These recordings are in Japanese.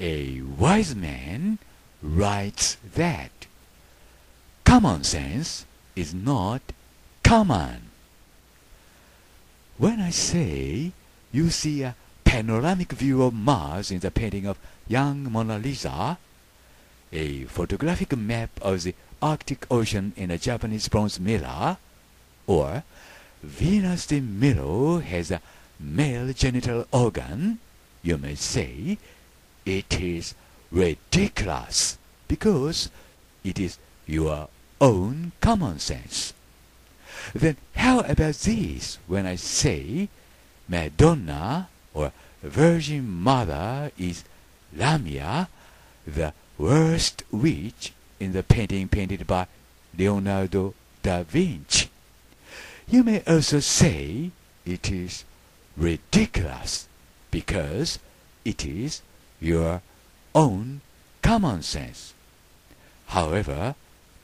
A wise man writes that common sense is not common. When I say you see a panoramic view of Mars in the painting of young Mona Lisa, a photographic map of the Arctic Ocean in a Japanese bronze mirror, or Venus de Milo has a male genital organ, you may say it is ridiculous because it is your own common sense. Then how about this when I say Madonna or Virgin Mother is Lamia, the worst witch in the painting painted by Leonardo da Vinci? You may also say it is ridiculous because it is your own common sense. However,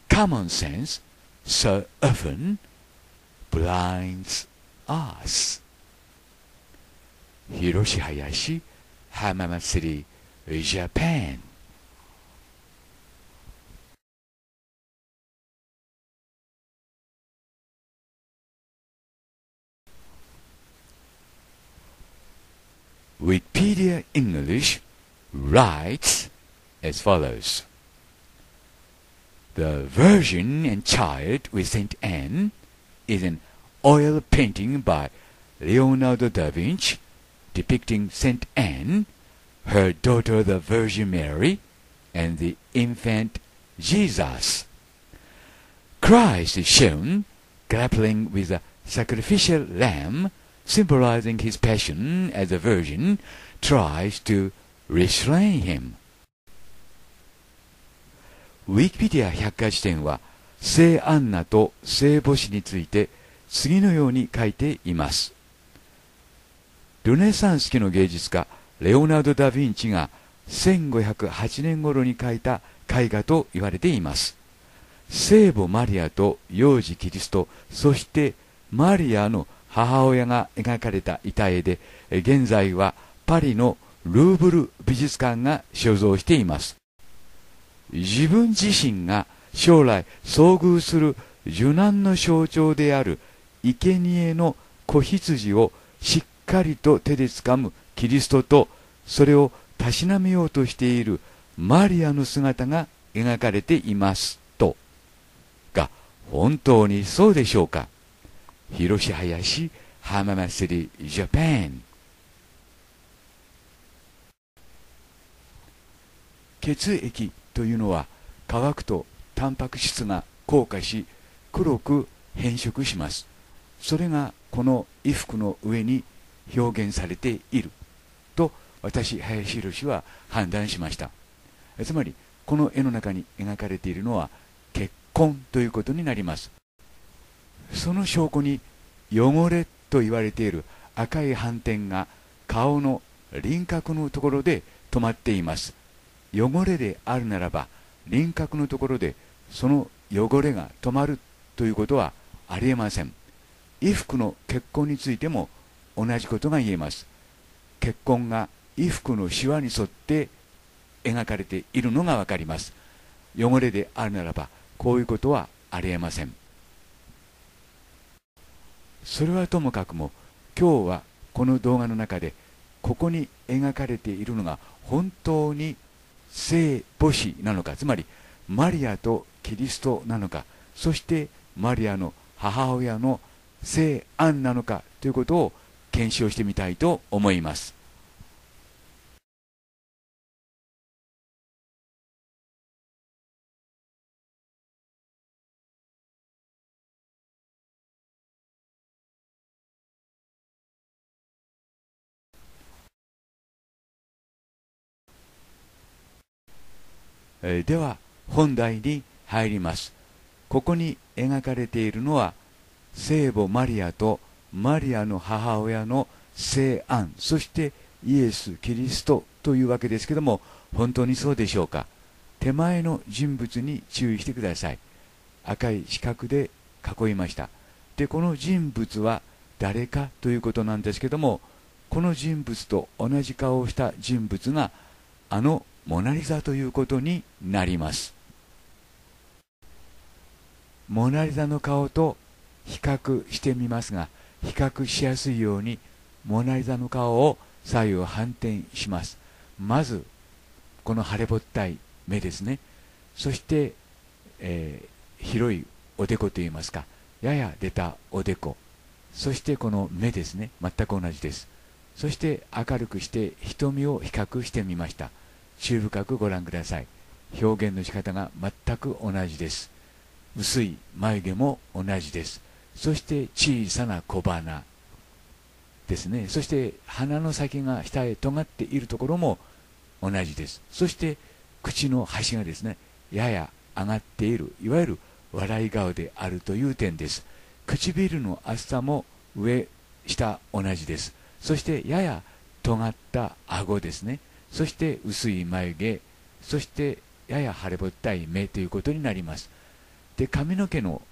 common sense so often blinds us. Hiroshi Hayashi, Hamamatsu, Japan. Wikipedia English writes as follows The Virgin and Child with Saint Anne is an oil painting by Leonardo da Vinci depicting Saint Anne, her daughter the Virgin Mary, and the infant Jesus. Christ is shown grappling with a sacrificial lamb symbolizing his passion as the Virgin tries to restrain him. ウィキペディア百科事典は聖アンナと聖母子について次のように書いています。ルネサンス期の芸術家レオナルド・ダ・ヴィンチが1508年頃に描いた絵画と言われています。聖母マリアと幼児キリスト、そしてマリアの母親が描かれた板絵で、現在はパリのルーブル美術館が所蔵しています。自分自身が将来遭遇する受難の象徴である生贄の子羊をしっかりと手で掴むキリストとそれをたしなめようとしているマリアの姿が描かれていますと。が、本当にそうでしょうか？広し林浜祭りジャパン血液というのは乾くとタンパク質が硬化し黒く変色します。それがこの衣服の上に表現されている。と私林博は判断しました。つまりこの絵の中に描かれているのは結婚ということになります。その証拠に汚れと言われている赤い斑点が顔の輪郭のところで止まっています。汚れであるならば輪郭のところでその汚れが止まるということはありえません。衣服の血痕についても同じことが言えます。血痕が衣服のシワに沿って描かれているのが分かります。汚れであるならばこういうことはありえません。それはともかくも今日はこの動画の中でここに描かれているのが本当に聖母子なのかつまりマリアとキリストなのかそしてマリアの母親の聖アンなのかということを検証してみたいと思います。えでは本題に入ります。ここに描かれているのは聖母マリアとマリアの母親の聖アンそしてイエス・キリストというわけですけども本当にそうでしょうか？手前の人物に注意してください。赤い四角で囲いました。でこの人物は誰かということなんですけどもこの人物と同じ顔をした人物があのモナリザということになります。モナリザの顔と比較してみますが比較しやすいようにモナリザの顔を左右反転します。まずこの腫れぼったい目ですね。そして、えー、広いおでこといいますかやや出たおでこ。そしてこの目ですね。全く同じです。そして明るくして瞳を比較してみました。注意深くご覧ください。表現の仕方が全く同じです。薄い眉毛も同じです。そして小さな小鼻ですね。そして鼻の先が下へ尖っているところも同じです。そして口の端がですねやや上がっているいわゆる笑い顔であるという点です。唇の厚さも上下同じです。そしてやや尖った顎ですね。そして薄い眉毛そしてやや腫れぼったい目ということになります。で髪の毛の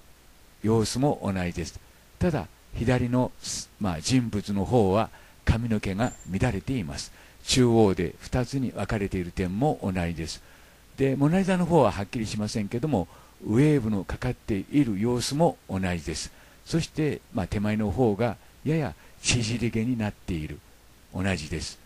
様子も同じです。ただ左の、まあ、人物の方は髪の毛が乱れています。中央で2つに分かれている点も同じです。でモナリザの方ははっきりしませんけどもウェーブのかかっている様子も同じです。そして、まあ、手前の方がやや縮れ毛になっている。同じです。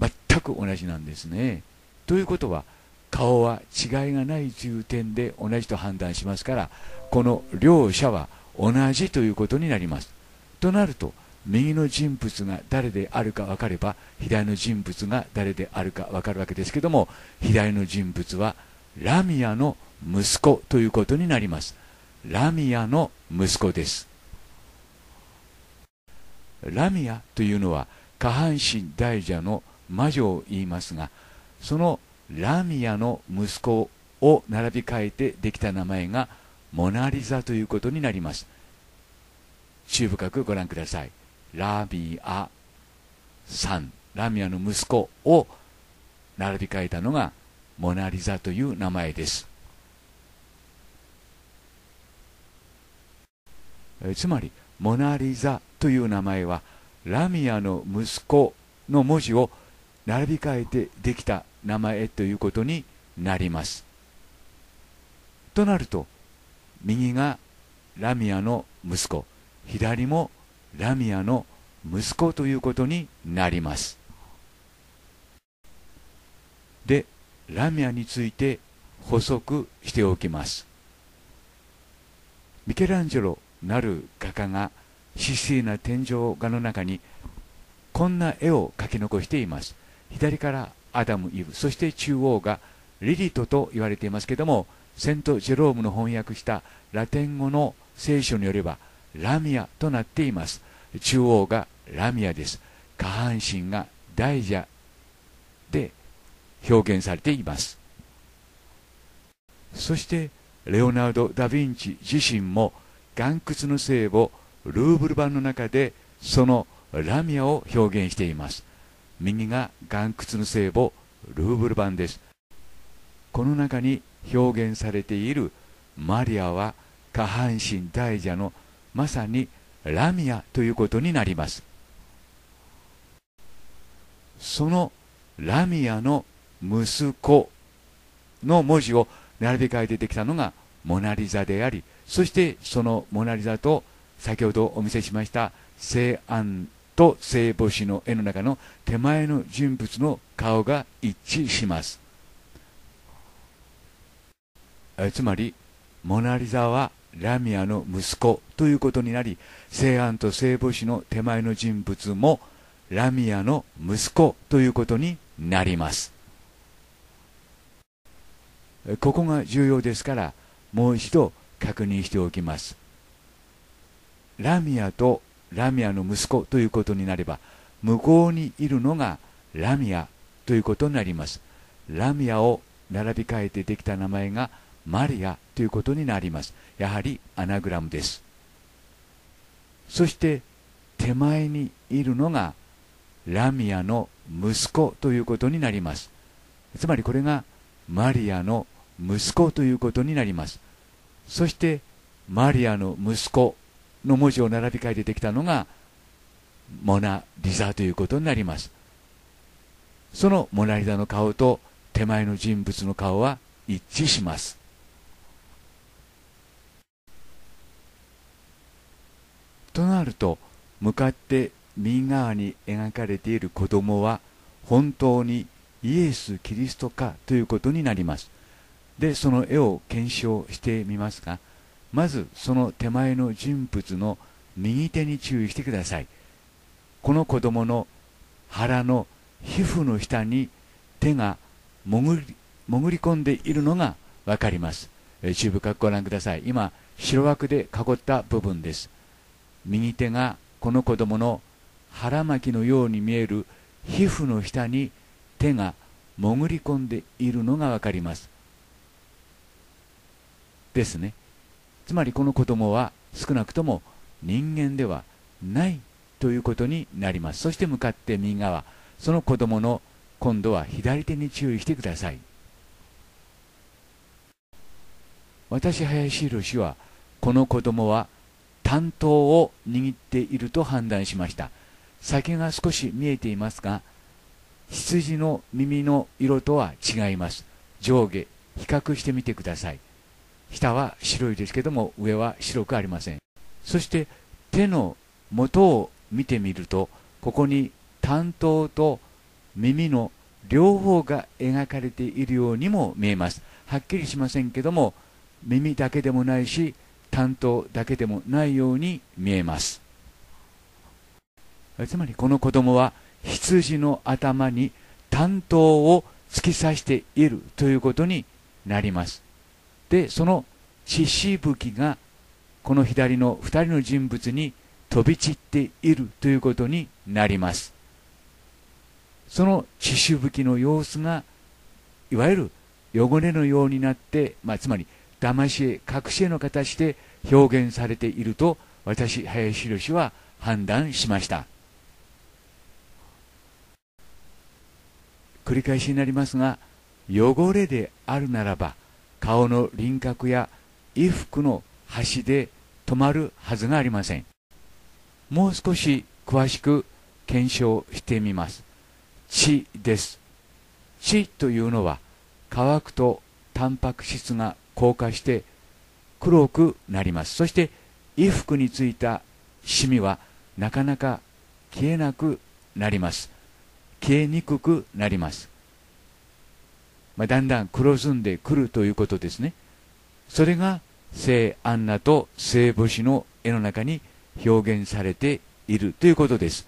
全く同じなんですね。ということは顔は違いがないという点で同じと判断しますからこの両者は同じということになります。となると右の人物が誰であるか分かれば左の人物が誰であるか分かるわけですけども左の人物はラミアの息子ということになります。ラミアの息子です。ラミアというのは下半身大蛇の魔女を言いますがそのラミアの息子を並び替えてできた名前がモナリザということになります。注意深くご覧ください。ラビアさん。ラミアの息子を並び替えたのがモナリザという名前です。つまりモナリザという名前はラミアの息子の文字を並び替えてできた名前ということになります。となると右がラミアの息子左もラミアの息子ということになります。でラミアについて補足しておきます。ミケランジェロなる画家が神聖な天井画の中にこんな絵を描き残しています。左からアダム・イブそして中央がリリトと言われていますけどもセント・ジェロームの翻訳したラテン語の聖書によればラミアとなっています。中央がラミアです。下半身が大蛇で表現されています。そしてレオナルド・ダ・ヴィンチ自身も岩窟の聖母ルーブル版の中でそのラミアを表現しています。右が岩窟の聖母ルーブル版です。この中に表現されているマリアは下半身大蛇のまさにラミアということになります。そのラミアの息子の文字を並び替えてできたのがモナリザでありそしてそのモナリザと先ほどお見せしました聖安と聖母子の絵の中の手前の人物の顔が一致します。つまりモナリザはラミアの息子ということになり聖安と聖母子の手前の人物もラミアの息子ということになります。ここが重要ですからもう一度確認しておきます。ラミアとラミアの息子ということになれば向こうにいるのがラミアということになります。ラミアを並び替えてできた名前がマリアということになります。やはりアナグラムです。そして手前にいるのがラミアの息子ということになります。つまりこれがマリアの息子ということになります。そしてマリアの息子の文字を並び替えてできたのがモナ・リザということになります。そのモナリザの顔と手前の人物の顔は一致します。となると向かって右側に描かれている子供は本当にイエス・キリストかということになります。でその絵を検証してみますがまずその手前の人物の右手に注意してください。この子供の腹の皮膚の下に手が潜り潜り込んでいるのが分かります、え注深くご覧ください。今白枠で囲った部分です。右手がこの子供の腹巻きのように見える皮膚の下に手が潜り込んでいるのが分かります。ですね。つまりこの子供は少なくとも人間ではないということになります。そして向かって右側その子供の今度は左手に注意してください。私林宏はこの子供は担当を握っていると判断しました。先が少し見えていますが羊の耳の色とは違います。上下比較してみてください。下は白いですけども上は白くありません。そして手の元を見てみるとここに担当と耳の両方が描かれているようにも見えます。はっきりしませんけども耳だけでもないし担当だけでもないように見えます。つまりこの子供は羊の頭に担当を突き刺しているということになります。でその血しぶきがこの左の2人の人物に飛び散っているということになります。その血しぶきの様子がいわゆる汚れのようになって、まあ、つまり騙し絵隠し絵の形で表現されていると私林宏は判断しました。繰り返しになりますが汚れであるならば顔の輪郭や衣服の端で止まるはずがありません。もう少し詳しく検証してみます。血です。血というのは乾くとタンパク質が硬化して黒くなります。そして衣服についたシミはなかなか消えなくなります。消えにくくなります、まあ、だんだん黒ずんでくるということですね。それが聖アンナと聖母子の絵の中に表現されているということです。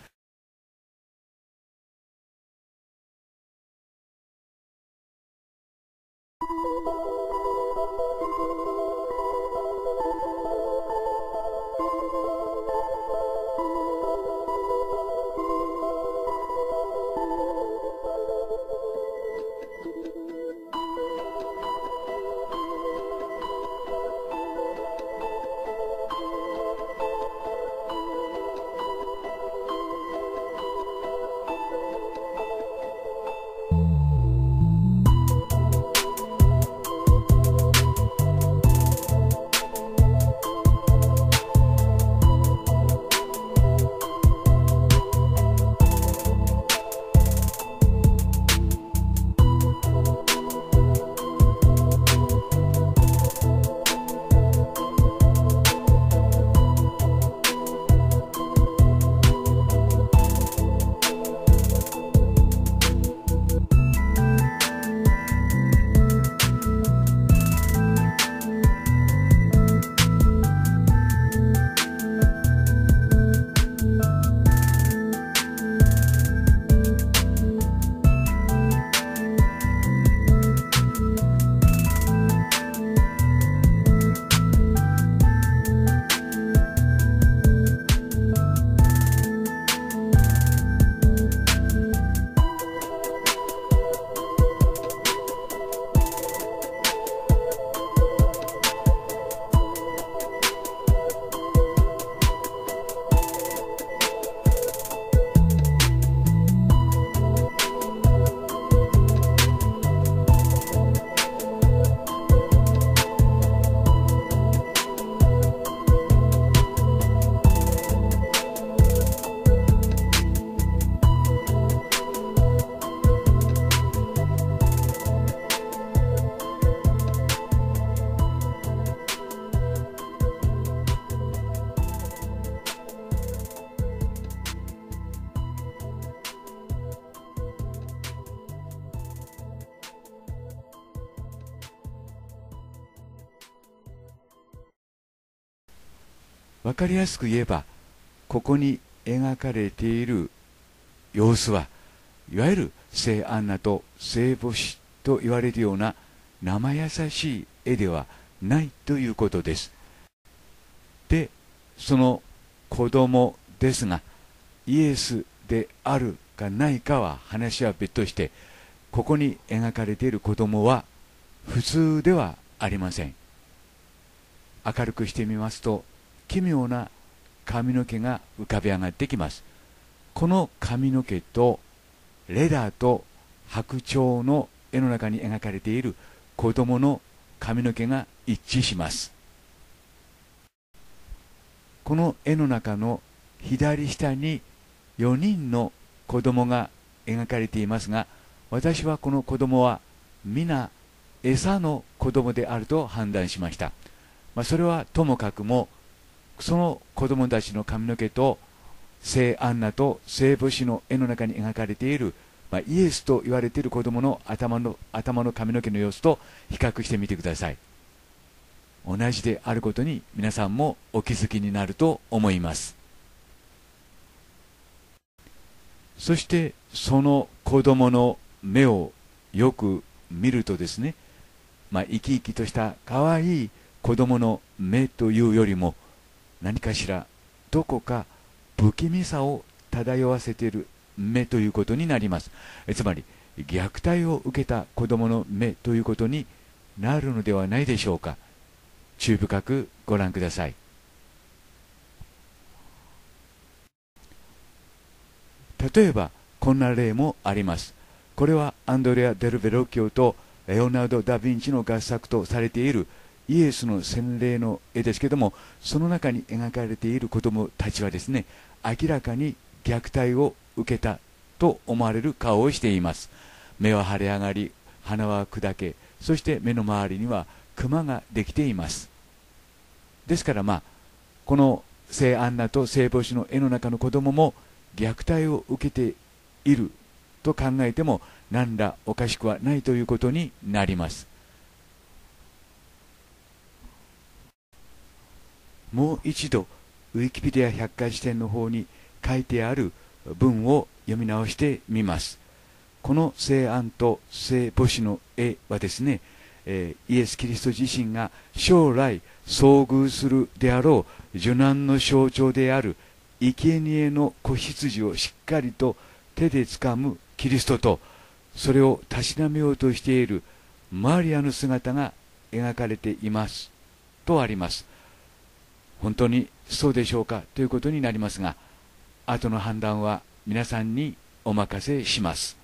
分かりやすく言えばここに描かれている様子はいわゆる聖アンナと聖母子と言われるような生優しい絵ではないということです。でその子供ですがイエスであるかないかは話は別としてここに描かれている子供は普通ではありません。明るくしてみますと奇妙な髪の毛が浮かび上がってきます。この髪の毛とレダーと白鳥の絵の中に描かれている子供の髪の毛が一致します。この絵の中の左下に4人の子供が描かれていますが私はこの子供は皆餌の子供であると判断しました、まあ、それはともかくもその子供たちの髪の毛と聖アンナと聖母子の絵の中に描かれている、まあ、イエスと言われている子供の頭の頭の髪の毛の様子と比較してみてください。同じであることに皆さんもお気づきになると思います。そしてその子供の目をよく見るとですね、まあ、生き生きとした可愛い子供の目というよりも何かしらどこか不気味さを漂わせている目ということになります。つまり虐待を受けた子供の目ということになるのではないでしょうか。注意深くご覧ください。例えばこんな例もあります。これはアンドレア・デル・ベロッキオとレオナルド・ダ・ヴィンチの合作とされているイエスの洗礼の絵ですけどもその中に描かれている子供たちはですね。明らかに虐待を受けたと思われる顔をしています。目は腫れ上がり鼻は砕けそして目の周りにはクマができています。ですからまあこの聖アンナと聖母子の絵の中の子供も虐待を受けていると考えても何らおかしくはないということになります。もう一度ウィキペディア百科事典の方に書いてある文を読み直してみます。この聖案と聖母子の絵はですね、え、イエス・キリスト自身が将来遭遇するであろう受難の象徴である生贄の子羊をしっかりと手でつかむキリストとそれをたしなめようとしているマリアの姿が描かれています。とあります。本当にそうでしょうか？ということになりますが後の判断は皆さんにお任せします。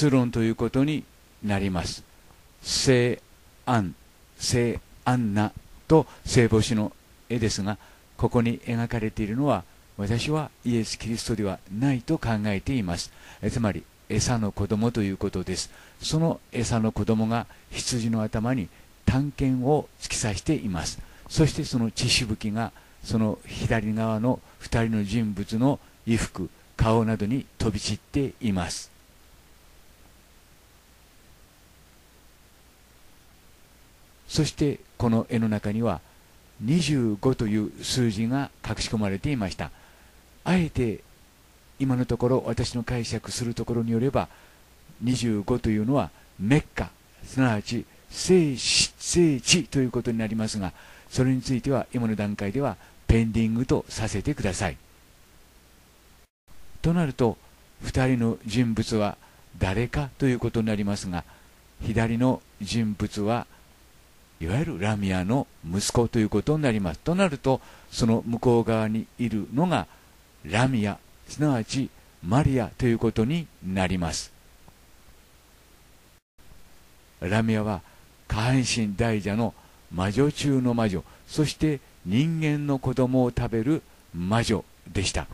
結論ということになります。聖安、聖アンナと聖母子の絵ですが、ここに描かれているのは、私はイエス・キリストではないと考えています。つまり、餌の子供ということです。その餌の子供が羊の頭に探検を突き刺しています。そしてその血しぶきがその左側の2人の人物の衣服、顔などに飛び散っています。そしてこの絵の中には25という数字が隠し込まれていました。あえて今のところ私の解釈するところによれば25というのはメッカすなわち聖聖地ということになりますがそれについては今の段階ではペンディングとさせてください。となると2人の人物は誰かということになりますが左の人物はいわゆるラミアの息子ということになります。となると、その向こう側にいるのがラミア、すなわちマリアということになります。ラミアは下半身大蛇の魔女中の魔女、そして人間の子供を食べる魔女でした。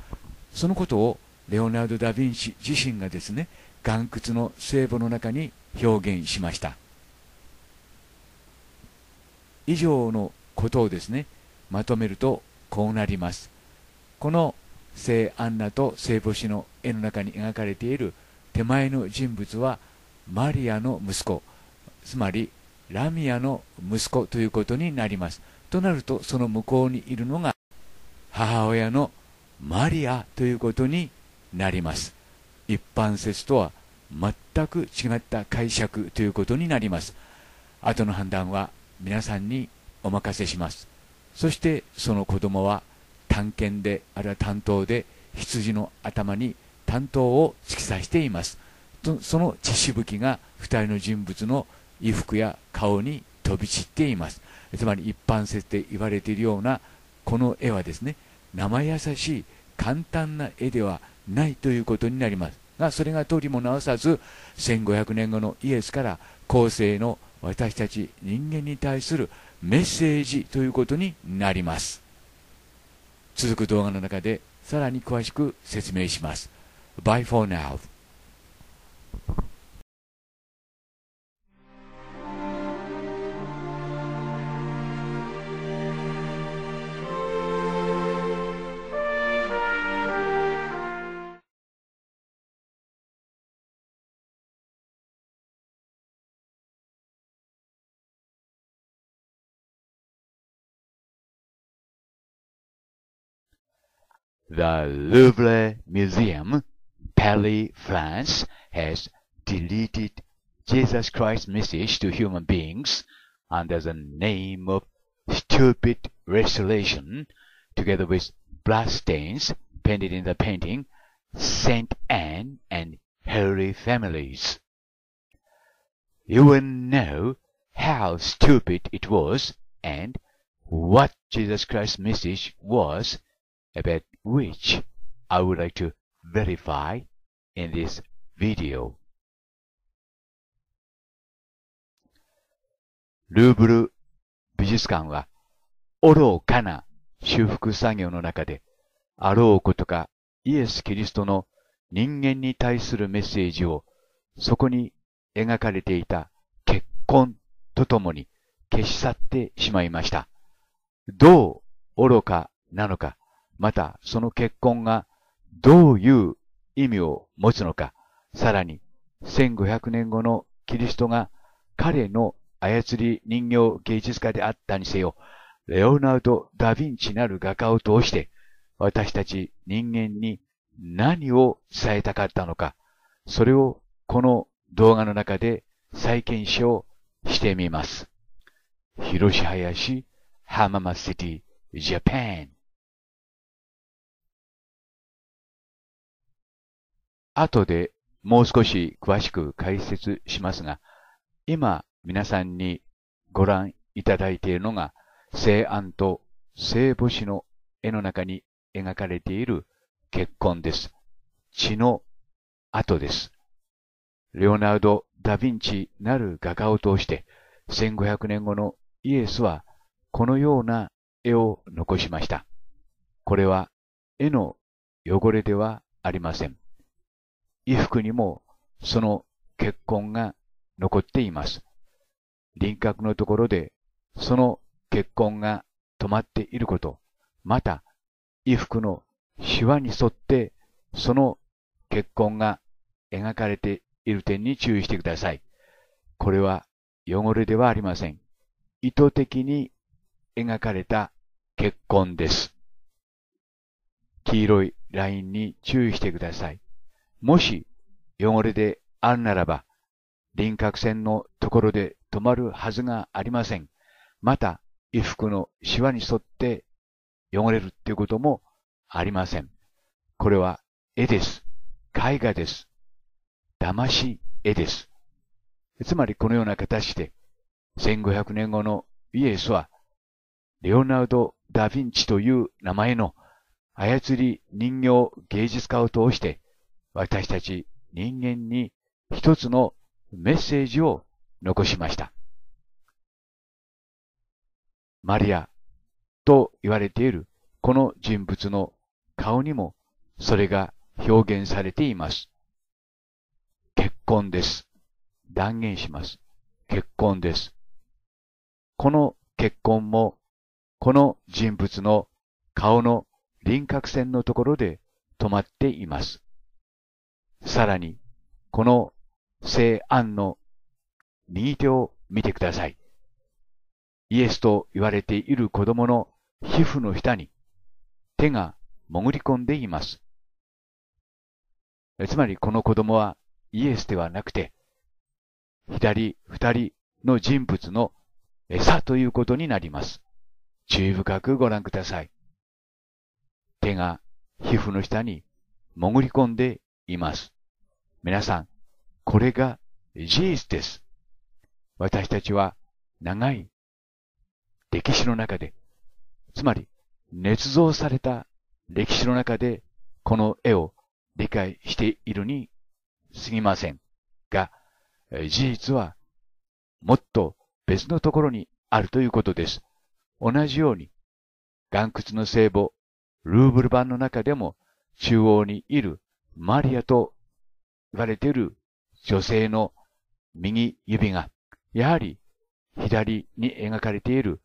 そのことをレオナルド・ダ・ヴィンチ自身がですね、岩窟の聖母の中に表現しました。以上のことをですねまとめるとこうなります。この聖アンナと聖母子の絵の中に描かれている手前の人物はマリアの息子つまりラミアの息子ということになります。となるとその向こうにいるのが母親のマリアということになります。一般説とは全く違った解釈ということになります。後の判断は皆さんにお任せします。そしてその子供は探検であるいは担当で羊の頭に担当を突き刺しています。その血しぶきが2人の人物の衣服や顔に飛び散っています。つまり一般説で言われているようなこの絵はですね生優しい簡単な絵ではないということになります。がそれが通りも直さず1500年後のイエスから後世の私たち人間に対するメッセージということになります。続く動画の中でさらに詳しく説明します。Bye for now. The Louvre Museum, Paris, France, has deleted Jesus Christ's message to human beings under the name of stupid restoration, together with blood stains painted in the painting Saint Anne and Holy Families. You will know how stupid it was and what Jesus Christ's message was about which I would like to verify in this video. ルーブル美術館は愚かな修復作業の中であろうことかイエス・キリストの人間に対するメッセージをそこに描かれていた結婚とともに消し去ってしまいました。どう愚かなのかまたその結婚がどういう意味を持つのか、さらに1500年後のキリストが彼の操り人形芸術家であったにせよ、レオナルド・ダ・ヴィンチなる画家を通して私たち人間に何を伝えたかったのか、それをこの動画の中で再検証してみます。広し林浜松シティ、ジャパン。後でもう少し詳しく解説しますが、今皆さんにご覧いただいているのが、聖安と聖母子の絵の中に描かれている結婚です。血の跡です。レオナルド・ダ・ヴィンチなる画家を通して、1500年後のイエスはこのような絵を残しました。これは絵の汚れではありません。衣服にもその血痕が残っています。輪郭のところでその血痕が止まっていること、また衣服のシワに沿ってその血痕が描かれている点に注意してください。これは汚れではありません。意図的に描かれた血痕です。黄色いラインに注意してください。もし汚れであるならば、輪郭線のところで止まるはずがありません。また、衣服のシワに沿って汚れるっていうこともありません。これは絵です。絵画です。騙し絵です。つまりこのような形で、1500年後のイエスは、レオナルド・ダ・ヴィンチという名前の操り人形芸術家を通して、私たち人間に一つのメッセージを残しました。マリアと言われているこの人物の顔にもそれが表現されています。結婚です。断言します。結婚です。この結婚も、この人物の顔の輪郭線のところで止まっています。さらに、この聖案の右手を見てください。イエスと言われている子供の皮膚の下に手が潜り込んでいます。つまりこの子供はイエスではなくて、左二人の人物の餌ということになります。注意深くご覧ください。手が皮膚の下に潜り込んでいます。皆さん、これが事実です。私たちは長い歴史の中で、つまり捏造された歴史の中でこの絵を理解しているに過ぎませんが、事実はもっと別のところにあるということです。同じように、岩窟の聖母、ルーブル版の中でも中央にいるマリアと言われている女性の右指が、やはり左に描かれている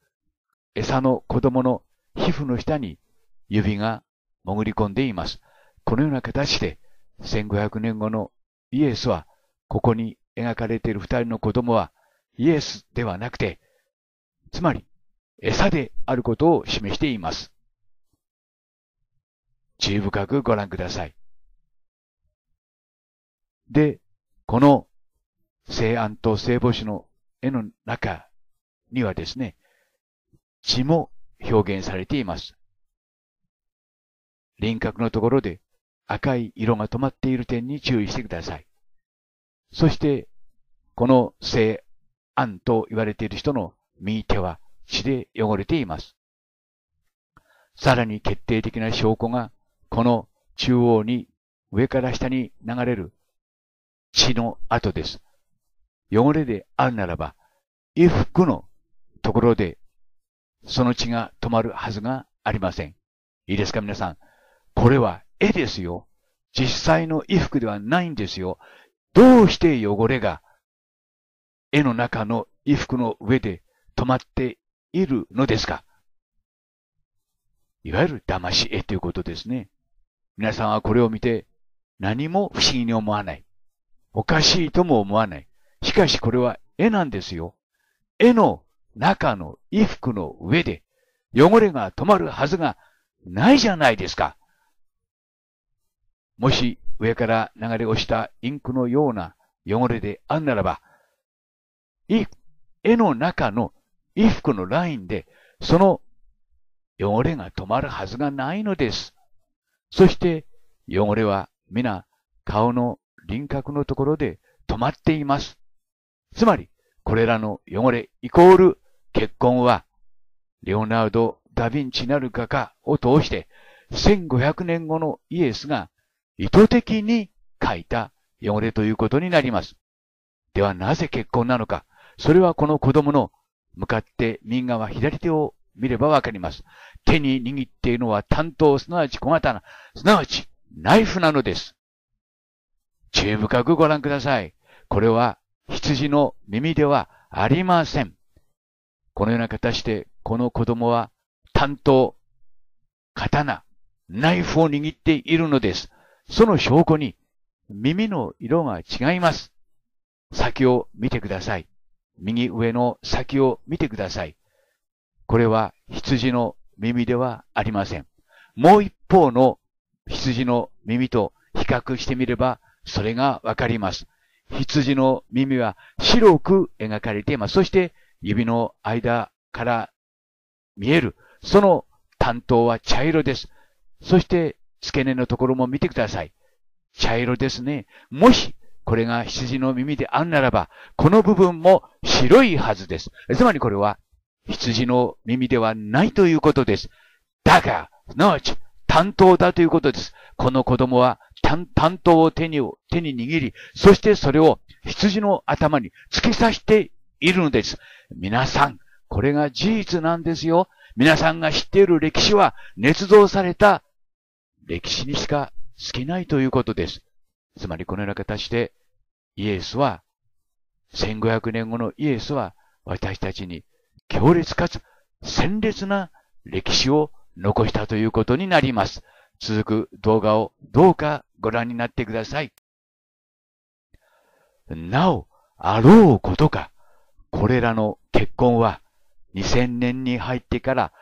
餌の子供の皮膚の下に指が潜り込んでいます。このような形で1500年後のイエスはここに描かれている二人の子供はイエスではなくて、つまり餌であることを示しています。注意深くご覧ください。で、この聖安と聖母子の絵の中にはですね、血も表現されています。輪郭のところで赤い色が止まっている点に注意してください。そして、この聖安と言われている人の右手は血で汚れています。さらに決定的な証拠が、この中央に上から下に流れる血の跡です。汚れであるならば、衣服のところでその血が止まるはずがありません。いいですか皆さん。これは絵ですよ。実際の衣服ではないんですよ。どうして汚れが絵の中の衣服の上で止まっているのですかいわゆる騙し絵ということですね。皆さんはこれを見て何も不思議に思わない。おかしいとも思わない。しかしこれは絵なんですよ。絵の中の衣服の上で汚れが止まるはずがないじゃないですか。もし上から流れ落ちたインクのような汚れであんならば、絵の中の衣服のラインでその汚れが止まるはずがないのです。そして汚れは皆顔の輪郭のところで止まっています。つまり、これらの汚れイコール結婚は、レオナルド・ダ・ヴィンチなる画家を通して、1500年後のイエスが意図的に書いた汚れということになります。ではなぜ結婚なのか。それはこの子供の向かって右側左手を見ればわかります。手に握っているのは担当、すなわち小刀、すなわちナイフなのです。注意深くご覧ください。これは羊の耳ではありません。このような形で、この子供は担当、刀、ナイフを握っているのです。その証拠に、耳の色が違います。先を見てください。右上の先を見てください。これは羊の耳ではありません。もう一方の羊の耳と比較してみれば、それがわかります。羊の耳は白く描かれています。そして指の間から見える、その担当は茶色です。そして付け根のところも見てください。茶色ですね。もし、これが羊の耳であるならば、この部分も白いはずです。つまりこれは羊の耳ではないということです。だが、すなわち、担当だということです。この子供は担当を手に、手に握り、そしてそれを羊の頭に突き刺しているのです。皆さん、これが事実なんですよ。皆さんが知っている歴史は捏造された歴史にしか好きないということです。つまりこのような形で、イエスは、1500年後のイエスは私たちに強烈かつ鮮烈な歴史を残したということになります。続く動画をどうかご覧になってください。なお、あろうことか、これらの結婚は2000年に入ってから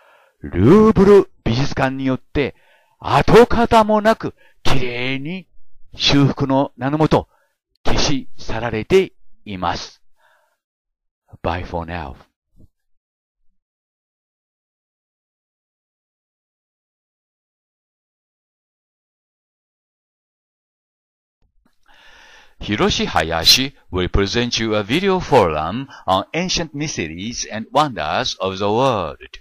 ルーブル美術館によって跡形もなく綺麗に修復の名のもと消し去られています。Bye for now. Hiroshi Hayashi will present you a video forum on ancient mysteries and wonders of the world.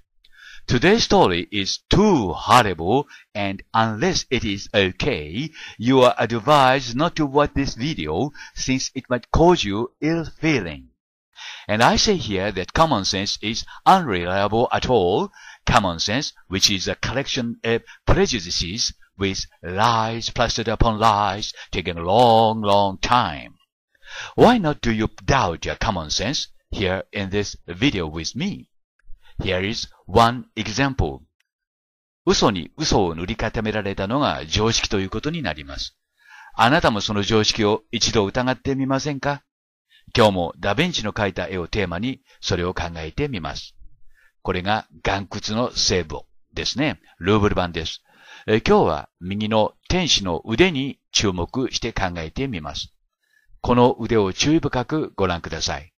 Today's story is too horrible and unless it is okay, you are advised not to watch this video since it might cause you ill feeling. And I say here that common sense is unreliable at all. Common sense, which is a collection of prejudices, with lies plastered upon lies, taking a long, long time. Why not do you doubt your common sense here in this video with me? Here is one example. 嘘に嘘を塗り固められたのが常識ということになります。あなたもその常識を一度疑ってみませんか今日もダヴィンチの描いた絵をテーマにそれを考えてみます。これが岩窟の聖母ですね。ルーブル版です。え今日は右の天使の腕に注目して考えてみます。この腕を注意深くご覧ください。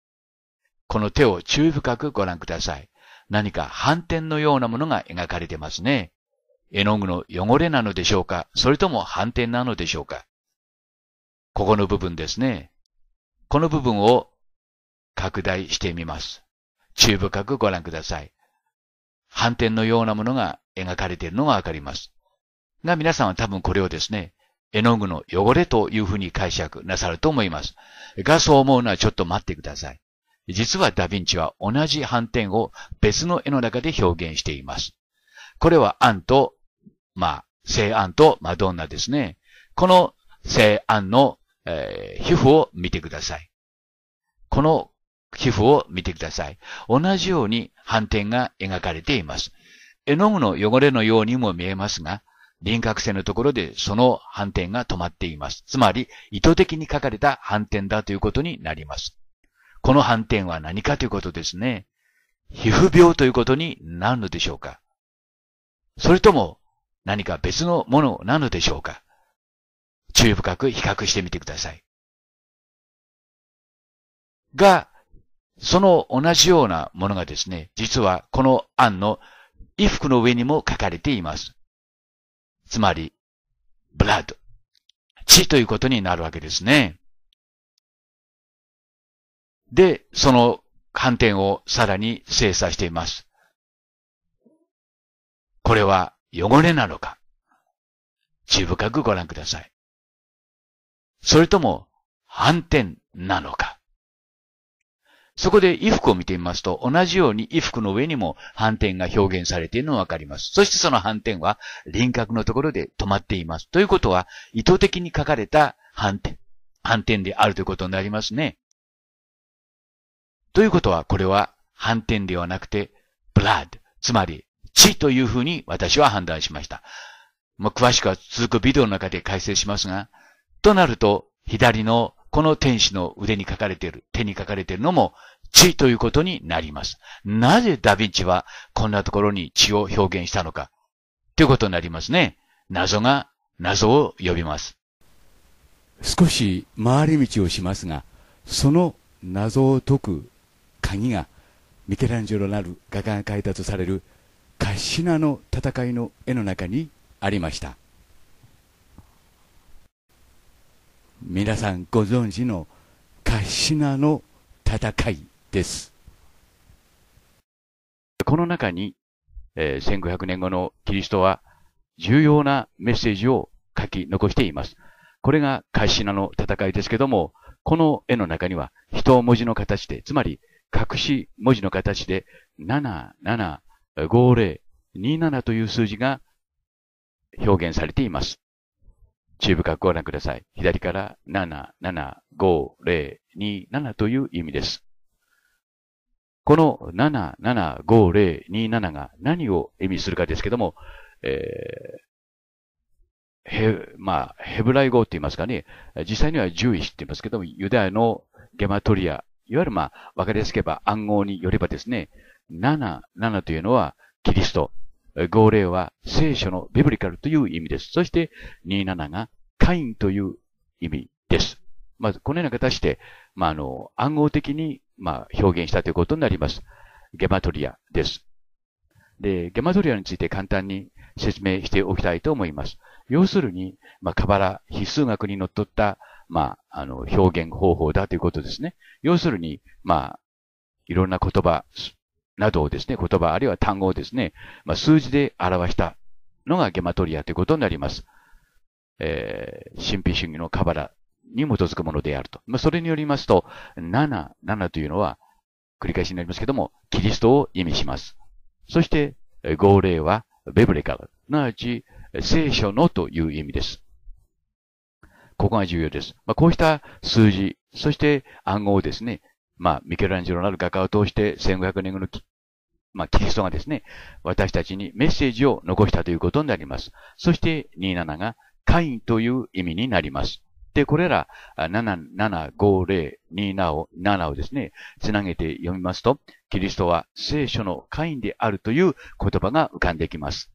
この手を注意深くご覧ください。何か反転のようなものが描かれてますね。絵の具の汚れなのでしょうか？それとも反転なのでしょうか？ここの部分ですね。この部分を拡大してみます。注意深くご覧ください。反転のようなものが描かれているのがわかります。が皆さんは多分これをですね、絵の具の汚れというふうに解釈なさると思います。がそう思うのはちょっと待ってください。実はダヴィンチは同じ反転を別の絵の中で表現しています。これはアンと、まあ、聖アンとマドンナですね。この聖アンの、えー、皮膚を見てください。この皮膚を見てください。同じように反転が描かれています。絵の具の汚れのようにも見えますが、輪郭線のところでその反転が止まっています。つまり、意図的に書かれた反転だということになります。この反転は何かということですね。皮膚病ということになるのでしょうかそれとも何か別のものなのでしょうか注意深く比較してみてください。が、その同じようなものがですね、実はこの案の衣服の上にも書かれています。つまり、ブラッド、血ということになるわけですね。で、その観点をさらに精査しています。これは汚れなのか？注意深くご覧ください。それとも反転なのか？そこで衣服を見てみますと、同じように衣服の上にも反転が表現されているのがわかります。そしてその反転は輪郭のところで止まっています。ということは、意図的に書かれた反転、反転であるということになりますね。ということは、これは反転ではなくて、blood、つまり血というふうに私は判断しました。まあ、詳しくは続くビデオの中で解説しますが、となると、左のこの天使の腕に書かれている、手に書かれているのも血ということになります。なぜダヴィンチはこんなところに血を表現したのかということになりますね。謎が謎を呼びます。少し回り道をしますが、その謎を解く鍵がミケランジェロなる画家が描いたとされるカッシナの戦いの絵の中にありました。皆さんご存知のカッシナの戦いです。この中に、えー、1500年後のキリストは重要なメッセージを書き残しています。これがカシナの戦いですけども、この絵の中には一文字の形で、つまり隠し文字の形で775027という数字が表現されています。注意深くご覧ください。左から775027という意味です。この775027が何を意味するかですけども、えー、へ、まあ、ヘブライ語って言いますかね、実際にはジュイシって言いますけども、ユダヤのゲマトリア、いわゆるまあ、わかりやすければ暗号によればですね、7、7というのはキリスト、号令は聖書のビブリカルという意味です。そして27がカインという意味です。まず、このような形で、まあ、あの、暗号的に、まあ、表現したということになります。ゲマトリアです。で、ゲマトリアについて簡単に説明しておきたいと思います。要するに、まあ、カバラ、必数学にのっとった、まあ、あの、表現方法だということですね。要するに、まあ、いろんな言葉、などをですね、言葉あるいは単語をですね、まあ、数字で表したのがゲマトリアということになります。えー、神秘主義のカバラに基づくものであると。まあ、それによりますと、7、7というのは、繰り返しになりますけども、キリストを意味します。そして、号令は、ベブレカル、すなわち、聖書のという意味です。ここが重要です。まあ、こうした数字、そして暗号をですね、まあ、ミケランジェロなる画家を通して1500年後のまあ、キリストがですね、私たちにメッセージを残したということになります。そして27がカインという意味になります。で、これら775027を、ですね、つなげて読みますと、キリストは聖書のカインであるという言葉が浮かんできます。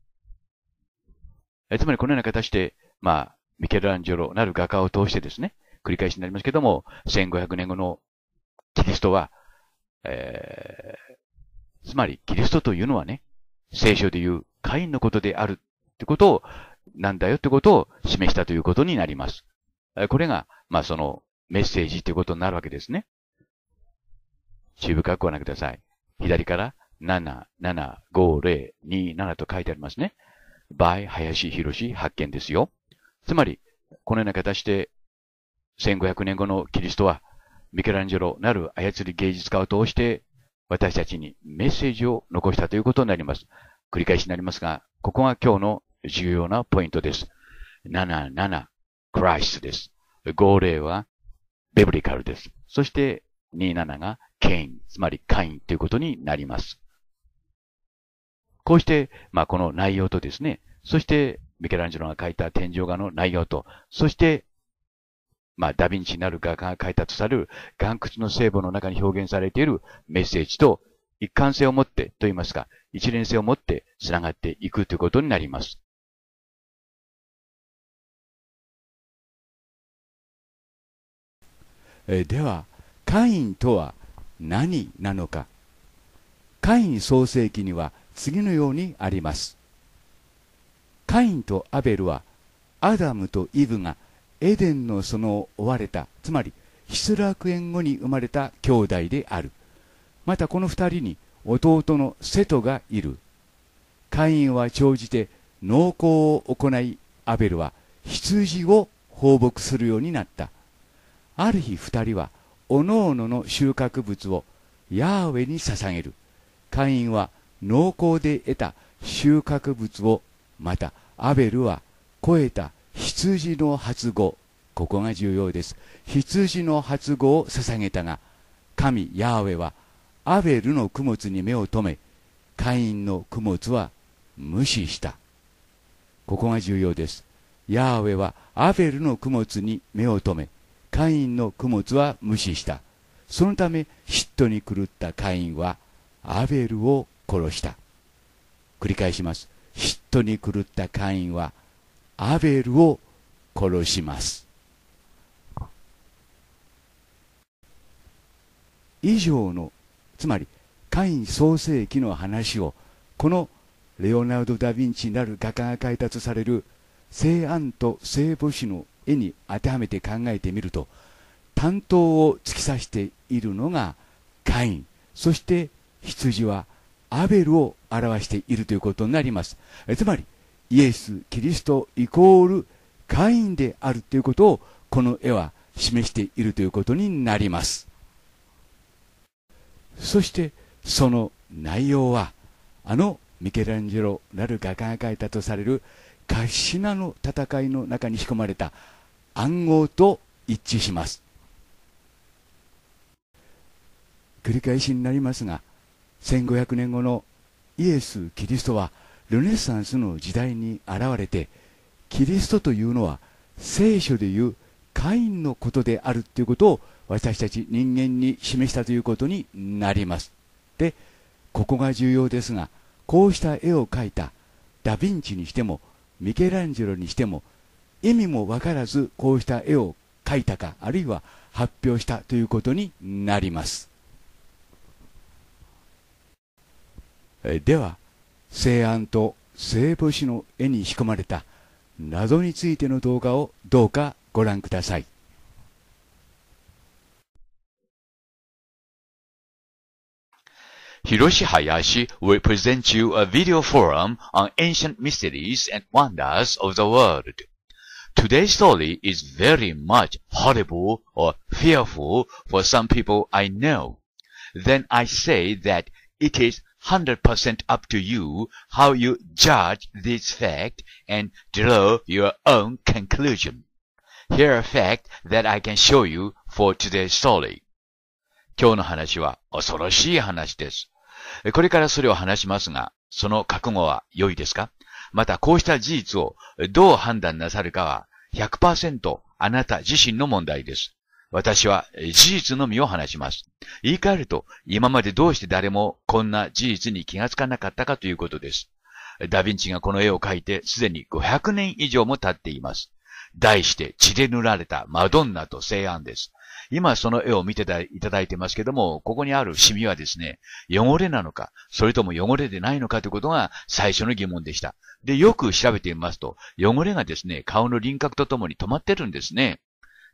えつまりこのような形で、まあ、ミケルアンジェロなる画家を通してですね、繰り返しになりますけども、1500年後のキリストは、えー、つまり、キリストというのはね、聖書でいうカインのことであるってことを、なんだよってことを示したということになります。これが、まあそのメッセージということになるわけですね。注意深くご覧ください。左から775027と書いてありますね。by 林博士発見ですよ。つまり、このような形で、1500年後のキリストは、ミケランジェロなる操り芸術家を通して、私たちにメッセージを残したということになります。繰り返しになりますが、ここが今日の重要なポイントです。77、クライスです。号令はベブリカルです。そして27がケイン、つまりカインということになります。こうして、まあ、この内容とですね、そしてミケランジェロが書いた天井画の内容と、そしてまあ、ダヴィンチになる画家が書いたとされる岩窟の聖母の中に表現されているメッセージと一貫性を持ってと言いますか、一連性を持って繋がっていくということになります。えでは、カインとは何なのか。カイン創世記には次のようにあります。カインとアベルはアダムとイブがエデンの園を追われたつまり失楽園後に生まれた兄弟であるまたこの二人に弟のセトがいるカインは長じて農耕を行いアベルは羊を放牧するようになったある日二人はおのおのの収穫物をヤーウェに捧げる。カインは農耕で得た収穫物を、またアベルは超えた羊の発語。ここが重要です。羊の発語を捧げたが、神ヤーウェはアベルの供物に目を留め、カインの供物は無視した。ここが重要です。ヤーウェはアベルの供物に目を留め、カインの供物は無視した。そのため嫉妬に狂ったカインはアベルを殺した。繰り返します。嫉妬に狂ったカインはアベルを殺します。以上の、つまりカイン創世記の話を、このレオナルド・ダ・ヴィンチなる画家が描いたとされる聖安と聖母子の絵に当てはめて考えてみると、担当を突き指しているのがカイン、そして羊はアベルを表しているということになります。つまり、イエス・キリストイコールカインであるということをこの絵は示しているということになります。そしてその内容はあのミケランジェロなる画家が描いたとされるカッシナの戦いの中に仕込まれた暗号と一致します。繰り返しになりますが1500年後のイエス・キリストはルネサンスの時代に現れてキリストというのは聖書でいうカインのことであるということを私たち人間に示したということになりますでここが重要ですがこうした絵を描いたダ・ヴィンチにしてもミケランジェロにしても意味もわからずこうした絵を描いたかあるいは発表したということになりますでは聖安と聖母子の絵に仕込まれた謎についての動画をどうかご覧ください。Hiroshi Hayashi will present you a video forum on ancient mysteries and wonders of the world. Today's story is very much horrible or fearful for some people I know. Then I say that it is 100% up to you how you judge this fact and draw your own conclusion. Here are facts that I can show you for today's story. 今日の話は恐ろしい話です。これからそれを話しますが、その覚悟は良いですか またこうした事実をどう判断なさるかは100%あなた自身の問題です。私は事実のみを話します。言い換えると、今までどうして誰もこんな事実に気がつかなかったかということです。ダヴィンチがこの絵を描いてすでに500年以上も経っています。題して血で塗られたマドンナと聖安です。今その絵を見ていただいてますけども、ここにあるシミはですね、汚れなのか、それとも汚れでないのかということが最初の疑問でした。で、よく調べてみますと、汚れがですね、顔の輪郭とともに止まってるんですね。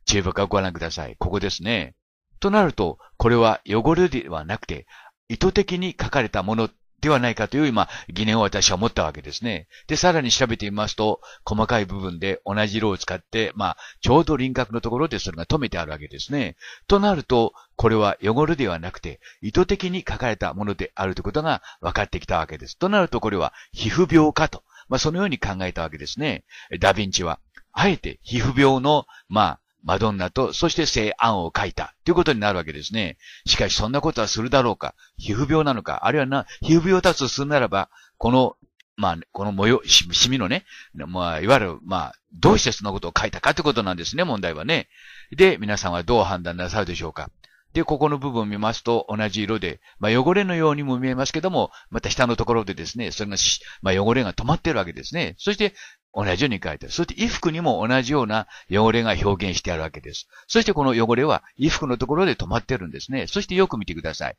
注目をご覧ください。ここですね。となると、これは汚れではなくて、意図的に書かれたものではないかという今、疑念を私は持ったわけですね。で、さらに調べてみますと、細かい部分で同じ色を使って、まあ、ちょうど輪郭のところでそれが止めてあるわけですね。となると、これは汚れではなくて、意図的に書かれたものであるということが分かってきたわけです。となると、これは皮膚病かと。まあ、そのように考えたわけですね。ダヴィンチは、あえて皮膚病の、まあ、マドンナと、そして聖案を書いたということになるわけですね。しかしそんなことはするだろうか皮膚病なのかあるいはな、皮膚病だとするならば、この、まあ、この模様、し、しみのね、まあ、いわゆる、まあ、どうしてそんなことを書いたかということなんですね、問題はね。で、皆さんはどう判断なさるでしょうかで、ここの部分を見ますと同じ色で、まあ、汚れのようにも見えますけども、また下のところでですね、それがまあ、汚れが止まっているわけですね。そして、同じように書いてある。そして衣服にも同じような汚れが表現してあるわけです。そしてこの汚れは衣服のところで止まってるんですね。そしてよく見てください。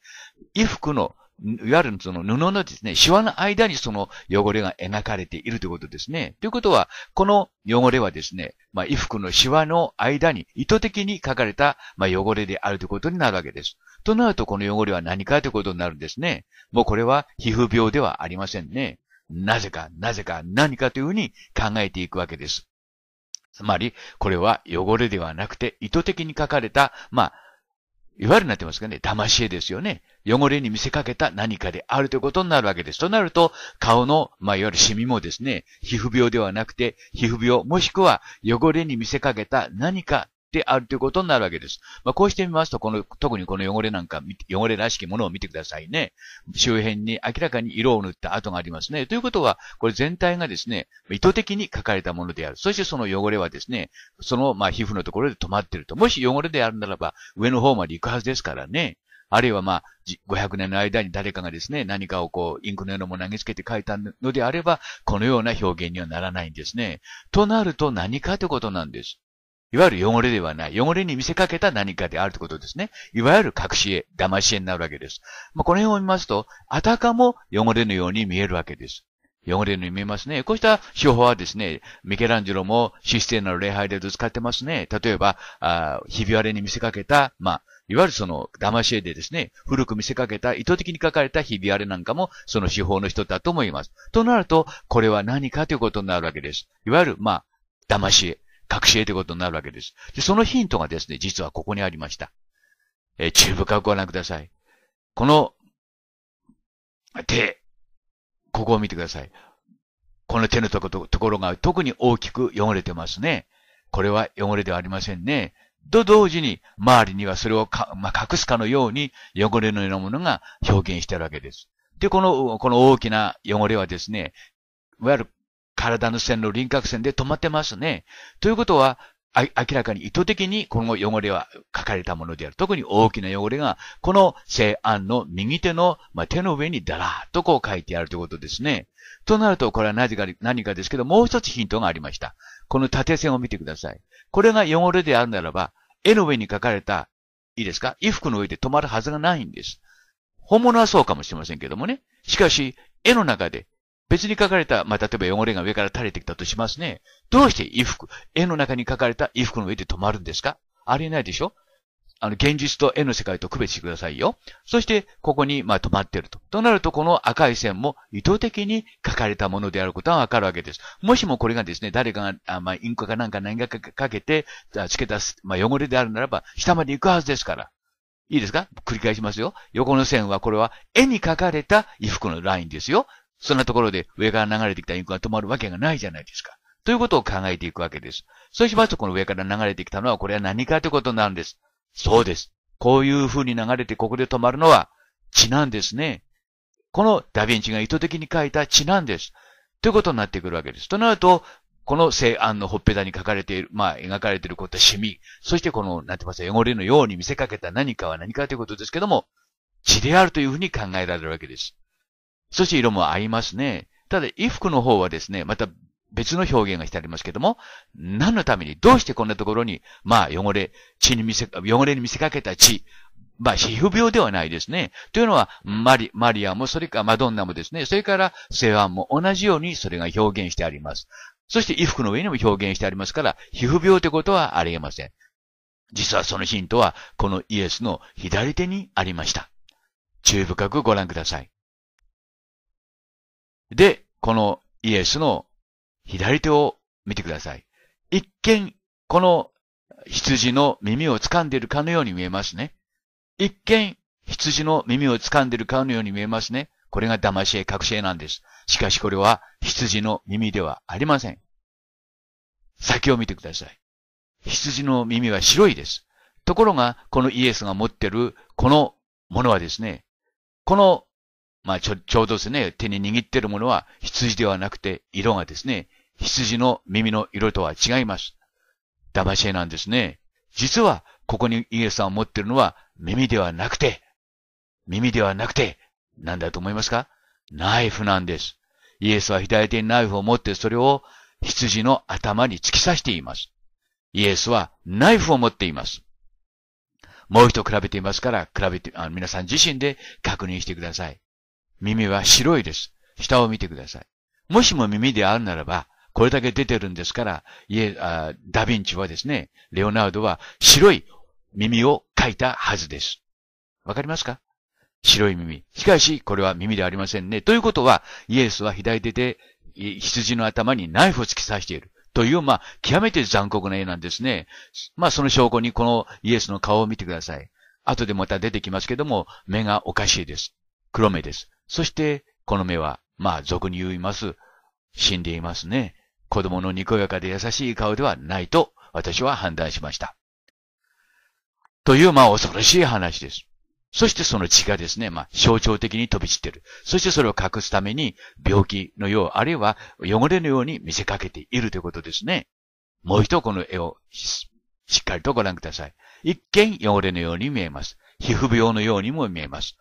衣服の、いわゆるその布のですね、シワの間にその汚れが描かれているということですね。ということは、この汚れはですね、まあ、衣服のシワの間に意図的に書かれた、まあ、汚れであるということになるわけです。となると、この汚れは何かということになるんですね。もうこれは皮膚病ではありませんね。なぜか、なぜか、何かというふうに考えていくわけです。つまり、これは汚れではなくて、意図的に書かれた、まあ、いわゆるなってますかね、騙し絵ですよね。汚れに見せかけた何かであるということになるわけです。となると、顔の、まあ、いわゆるシミもですね、皮膚病ではなくて、皮膚病、もしくは汚れに見せかけた何かであるということになるわけです。まあ、こうしてみますと、この、特にこの汚れなんか、汚れらしきものを見てくださいね。周辺に明らかに色を塗った跡がありますね。ということは、これ全体がですね、意図的に書かれたものである。そしてその汚れはですね、その、まあ、皮膚のところで止まっていると。もし汚れであるならば、上の方まで行くはずですからね。あるいはまあ、500年の間に誰かがですね、何かをこう、インクのようなものを投げつけて書いたのであれば、このような表現にはならないんですね。となると何かということなんです。いわゆる汚れではない。汚れに見せかけた何かであるということですね。いわゆる隠し絵、騙し絵になるわけです。まあ、この辺を見ますと、あたかも汚れのように見えるわけです。汚れのように見えますね。こうした手法はですね、ミケランジェロもシステナの礼拝で使ってますね。例えば、あひび割れに見せかけた、まあ、いわゆるその騙し絵でですね、古く見せかけた意図的に書かれたひび割れなんかもその手法の人だと思います。となると、これは何かということになるわけです。いわゆる、まあ、騙し絵。隠し絵ということになるわけです。で、そのヒントがですね、実はここにありました。えー、注深くご覧ください。この手、ここを見てください。この手のところが特に大きく汚れてますね。これは汚れではありませんね。と同時に、周りにはそれをか、まあ、隠すかのように汚れのようなものが表現しているわけです。で、この、この大きな汚れはですね、いわゆる体の線の輪郭線で止まってますね。ということは、明らかに意図的にこの汚れは書かれたものである。特に大きな汚れが、この聖案の右手の、まあ、手の上にだらーっとこう書いてあるということですね。となると、これは何か何かですけど、もう一つヒントがありました。この縦線を見てください。これが汚れであるならば、絵の上に書かれた、いいですか？衣服の上で止まるはずがないんです。本物はそうかもしれませんけどもね。しかし、絵の中で別に書かれた、まあ、例えば汚れが上から垂れてきたとしますね。どうして衣服、絵の中に書かれた衣服の上で止まるんですか？ありえないでしょ？あの、現実と絵の世界と区別してくださいよ。そして、ここに、まあ、止まってると。となると、この赤い線も意図的に書かれたものであることがわかるわけです。もしもこれがですね、誰かが、あまあ、インクかなんか何かかけて、つけた、まあ、汚れであるならば、下まで行くはずですから。いいですか？繰り返しますよ。横の線は、これは絵に描かれた衣服のラインですよ。そんなところで上から流れてきたインクが止まるわけがないじゃないですか。ということを考えていくわけです。そうしますと、この上から流れてきたのは、これは何かということなんです。そうです。こういう風に流れてここで止まるのは血なんですね。このダヴィンチが意図的に書いた血なんです。ということになってくるわけです。となると、この聖案のほっぺたに書かれている、まあ、描かれていることはシミ、そしてこの、なんて言いますか、汚れのように見せかけた何かは何かということですけども、血であるというふうに考えられるわけです。そして色も合いますね。ただ、衣服の方はですね、また別の表現がしてありますけども、何のために、どうしてこんなところに、まあ、汚れ、血に見せ、汚れに見せかけた血、まあ、皮膚病ではないですね。というのは、マリ、マリアも、それからマドンナもですね、それからセアンも同じようにそれが表現してあります。そして衣服の上にも表現してありますから、皮膚病ということはあり得ません。実はそのヒントは、このイエスの左手にありました。注意深くご覧ください。で、このイエスの左手を見てください。一見、この羊の耳を掴んでいるかのように見えますね。一見、羊の耳を掴んでいるかのように見えますね。これが騙し絵、隠し絵なんです。しかしこれは羊の耳ではありません。先を見てください。羊の耳は白いです。ところが、このイエスが持っているこのものはですね、このまあちょ、ちょうどですね、手に握っているものは羊ではなくて、色がですね、羊の耳の色とは違います。騙し絵なんですね。実は、ここにイエスさんを持っているのは耳ではなくて、耳ではなくて、何だと思いますか？ナイフなんです。イエスは左手にナイフを持ってそれを羊の頭に突き刺しています。イエスはナイフを持っています。もう一度比べていますから、比べて、あ皆さん自身で確認してください。耳は白いです。下を見てください。もしも耳であるならば、これだけ出てるんですから、いえ、ダヴィンチはですね、レオナルドは白い耳を描いたはずです。わかりますか？白い耳。しかし、これは耳ではありませんね。ということは、イエスは左手で羊の頭にナイフを突き刺している。という、まあ、極めて残酷な絵なんですね。まあ、その証拠にこのイエスの顔を見てください。後でまた出てきますけども、目がおかしいです。黒目です。そして、この目は、まあ、俗に言います。死んでいますね。子供のにこやかで優しい顔ではないと、私は判断しました。という、まあ、恐ろしい話です。そしてその血がですね、まあ、象徴的に飛び散っている。そしてそれを隠すために、病気のよう、あるいは汚れのように見せかけているということですね。もう一度この絵をしっかりとご覧ください。一見汚れのように見えます。皮膚病のようにも見えます。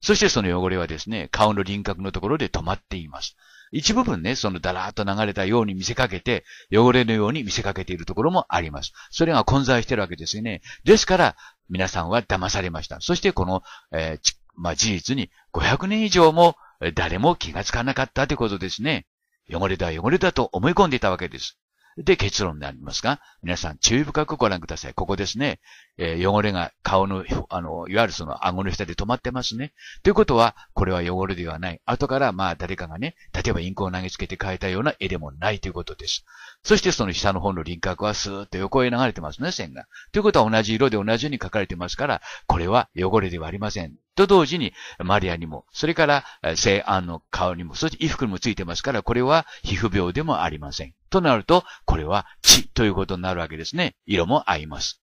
そしてその汚れはですね、顔の輪郭のところで止まっています。一部分ね、そのだらーっと流れたように見せかけて、汚れのように見せかけているところもあります。それが混在しているわけですよね。ですから、皆さんは騙されました。そしてこの、えー、まあ、事実に500年以上も誰も気がつかなかったということですね。汚れだ汚れだと思い込んでいたわけです。で、結論になりますが、皆さん注意深くご覧ください。ここですね。えー、汚れが顔の、あの、いわゆるその顎の下で止まってますね。ということは、これは汚れではない。後からまあ誰かがね、例えばインクを投げつけて描いたような絵でもないということです。そしてその下の方の輪郭はスーッと横へ流れてますね、線が。ということは同じ色で同じように描かれてますから、これは汚れではありません。と同時に、マリアにも、それから、西安の顔にも、そして衣服にもついてますから、これは皮膚病でもありません。となると、これは血ということになるわけですね。色も合います。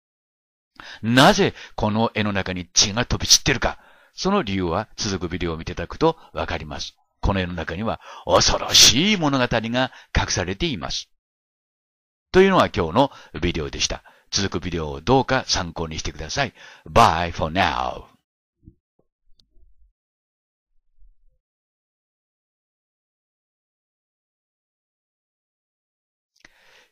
なぜこの絵の中に血が飛び散ってるか。その理由は続くビデオを見ていただくとわかります。この絵の中には恐ろしい物語が隠されています。というのは今日のビデオでした。続くビデオをどうか参考にしてください。Bye for now.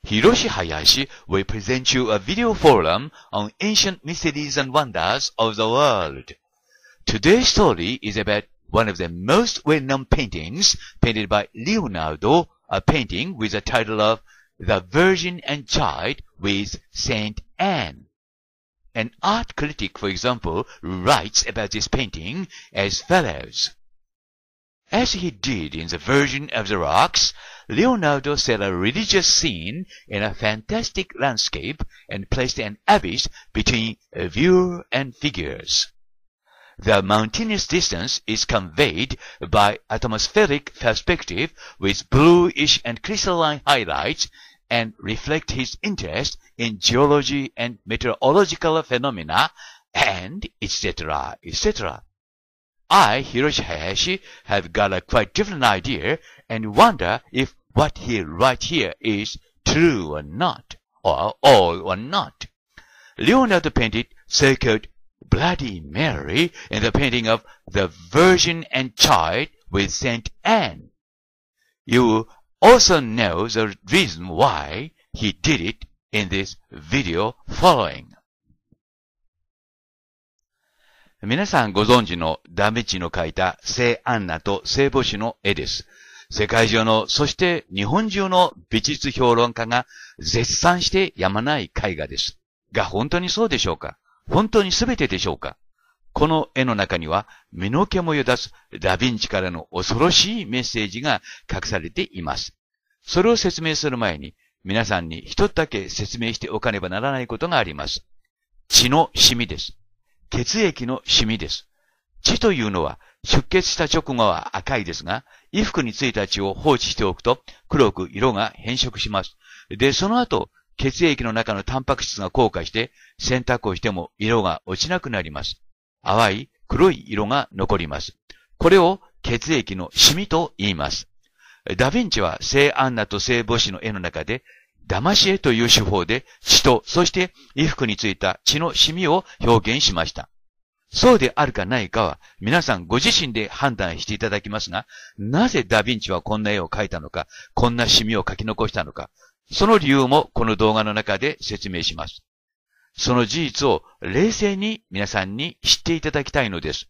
Hiroshi Hayashi will present you a video forum on ancient mysteries and wonders of the world. Today's story is about one of the most well-known paintings painted by Leonardo, a painting with the title of The Virgin and Child with Saint Anne. An art critic, for example, writes about this painting as follows. As he did in The Virgin of the Rocks, Leonardo set a religious scene in a fantastic landscape and placed an abyss between uh, viewer and figures. The mountainous distance is conveyed by atmospheric perspective with bluish and crystalline highlights and reflect his interest in geology and meteorological phenomena and etc. etc. I, Hiroshi Hayashi, have got a quite different idea and wonder if what he writes here is true or not, or all or not. Leonardo painted so-called Bloody Mary in the painting of the Virgin and Child with Saint Anne. You also know the reason why he did it in this video following. 皆さんご存知のダメチの描いた聖アンナと聖母子の絵です。世界中の、そして日本中の美術評論家が絶賛してやまない絵画です。が本当にそうでしょうか？本当に全てでしょうか？この絵の中には身の毛もよだすダヴィンチからの恐ろしいメッセージが隠されています。それを説明する前に皆さんに一つだけ説明しておかねばならないことがあります。血のシミです。血液のシミです。血というのは出血した直後は赤いですが、衣服についた血を放置しておくと黒く色が変色します。で、その後、血液の中のタンパク質が硬化して洗濯をしても色が落ちなくなります。淡い黒い色が残ります。これを血液のシミと言います。ダヴィンチは聖アンナと聖母子の絵の中で騙し絵という手法で血と、そして衣服についた血のシミを表現しました。そうであるかないかは皆さんご自身で判断していただきますが、なぜダヴィンチはこんな絵を描いたのか、こんなシミを描き残したのか、その理由もこの動画の中で説明します。その事実を冷静に皆さんに知っていただきたいのです。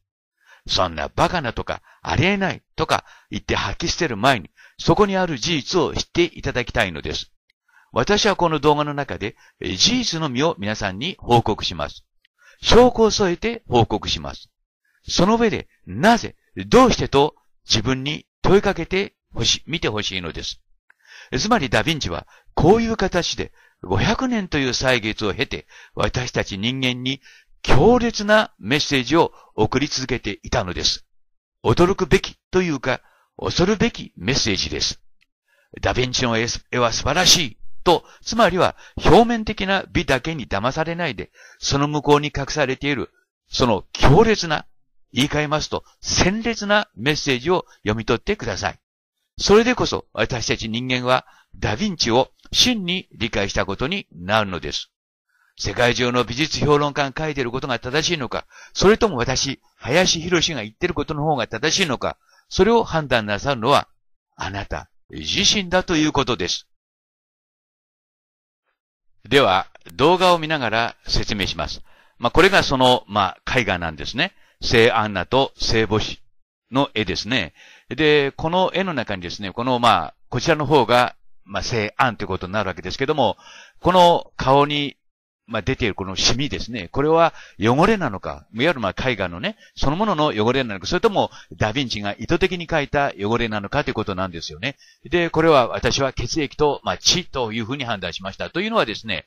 そんなバカなとか、ありえないとか言って吐き捨てる前に、そこにある事実を知っていただきたいのです。私はこの動画の中で事実のみを皆さんに報告します。証拠を添えて報告します。その上で、なぜ、どうしてと自分に問いかけてほし、見てほしいのです。つまりダヴィンチは、こういう形で500年という歳月を経て、私たち人間に強烈なメッセージを送り続けていたのです。驚くべきというか、恐るべきメッセージです。ダヴィンチの絵は素晴らしいと、つまりは表面的な美だけに騙されないで、その向こうに隠されている、その強烈な、言い換えますと、鮮烈なメッセージを読み取ってください。それでこそ私たち人間はダヴィンチを真に理解したことになるのです。世界中の美術評論家が書いていることが正しいのか、それとも私、林博士が言ってることの方が正しいのか、それを判断なさるのは、あなた自身だということです。では、動画を見ながら説明します。まあ、これがその、まあ、絵画なんですね。聖アンナと聖母子の絵ですね。で、この絵の中にですね、この、まあ、こちらの方が、まあ、聖アンということになるわけですけども、この顔にまあ、出ているこのシミですね。これは汚れなのか、いわゆるまあ絵画のね、そのものの汚れなのか、それともダヴィンチが意図的に描いた汚れなのかということなんですよね。で、これは私は血液と、まあ、血というふうに判断しました。というのはですね、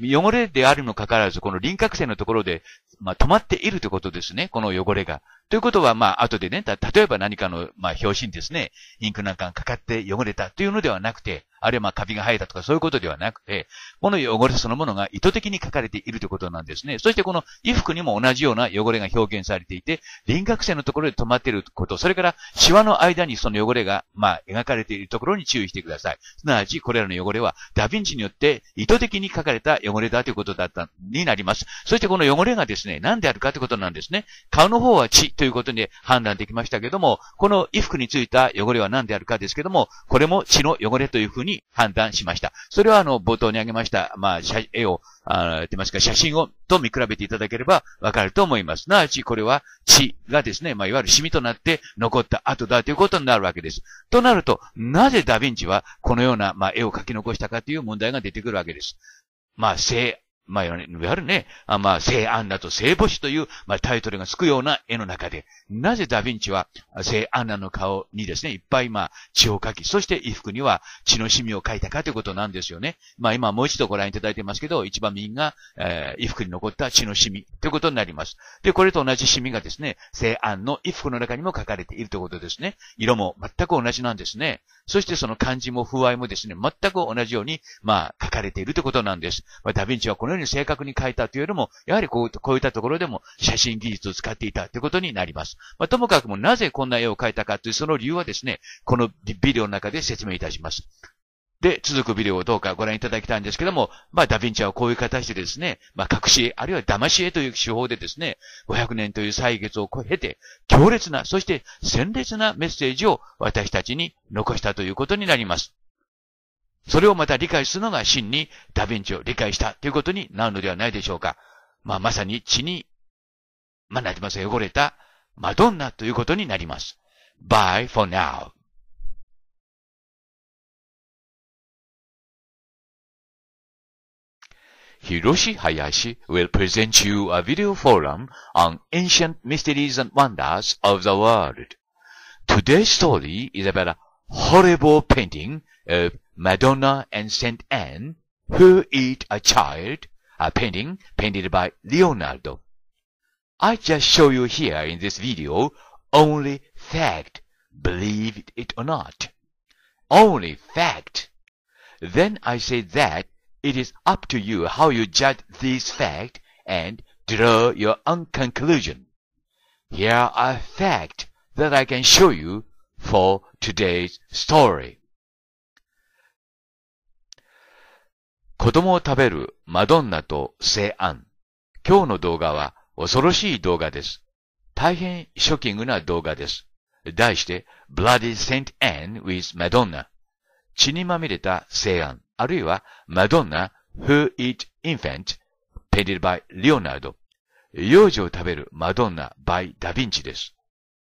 汚れであるにもかかわらず、この輪郭線のところで、まあ、止まっているということですね。この汚れが。ということは、まあ、後でね、例えば何かの、まあ、表紙にですね、インクなんかがかかって汚れたというのではなくて、あるいはまあ、カビが生えたとかそういうことではなくて、この汚れそのものが意図的に書かれているということなんですね。そしてこの衣服にも同じような汚れが表現されていて、輪郭線のところで止まっていること、それからシワの間にその汚れが、まあ、描かれているところに注意してください。すなわち、これらの汚れは、ダヴィンチによって意図的に書かれた汚れだということだった、になります。そしてこの汚れがですね、何であるかということなんですね。顔の方は血ということで判断できましたけども、この衣服についた汚れは何であるかですけども、これも血の汚れというふうに判断しました。それはあの、冒頭に挙げました、まあ、絵を、あ言ってますか、写真を、と見比べていただければわかると思います。すなわち、これは血がですね、まあ、いわゆるシミとなって残った後だということになるわけです。となると、なぜダヴィンチはこのような、まあ、絵を描き残したかという問題が出てくるわけです。まあ、性まあ、いわゆるね、あまあ、聖アンナと聖母子という、まあ、タイトルがつくような絵の中で、なぜダヴィンチは聖アンナの顔にですね、いっぱいまあ、血を描き、そして衣服には血のシミを描いたかということなんですよね。まあ、今もう一度ご覧いただいてますけど、一番右が、えー、衣服に残った血のシミということになります。で、これと同じシミがですね、聖アンの衣服の中にも描かれているということですね。色も全く同じなんですね。そしてその漢字も風合いもですね、全く同じように、まあ、書かれているということなんです。まあ、ダヴィンチはこのように正確に書いたというよりも、やはりこうこういったところでも写真技術を使っていたということになります。まあ、ともかくもなぜこんな絵を描いたかというその理由はですね、このビデオの中で説明いたします。で、続くビデオをどうかご覧いただきたいんですけども、まあ、ダヴィンチはこういう形でですね、まあ、隠し絵、あるいは騙し絵という手法でですね、500年という歳月を経て、強烈な、そして鮮烈なメッセージを私たちに残したということになります。それをまた理解するのが真にダヴィンチを理解したということになるのではないでしょうか。まあ、まさに血に、まあ、なります汚れたマドンナということになります。Bye for now. Hiroshi Hayashi will present you a video forum on ancient mysteries and wonders of the world. Today's story is about a horrible painting of Madonna and Saint Anne who eat a child, a painting painted by Leonardo. I just show you here in this video only fact, believe it or not. Only fact. Then I say that it is up to you how you judge this fact and draw your own conclusion. Here are facts that I can show you for today's story. 子供を食べるマドンナと聖アン。今日の動画は恐ろしい動画です。大変ショッキングな動画です。題して Bloody Saint Anne with Madonna。血にまみれた聖アン。あるいは、マドンナ、Who Eat Infant, painted by Leonardo。幼女を食べるマドンナ by ダヴィンチです。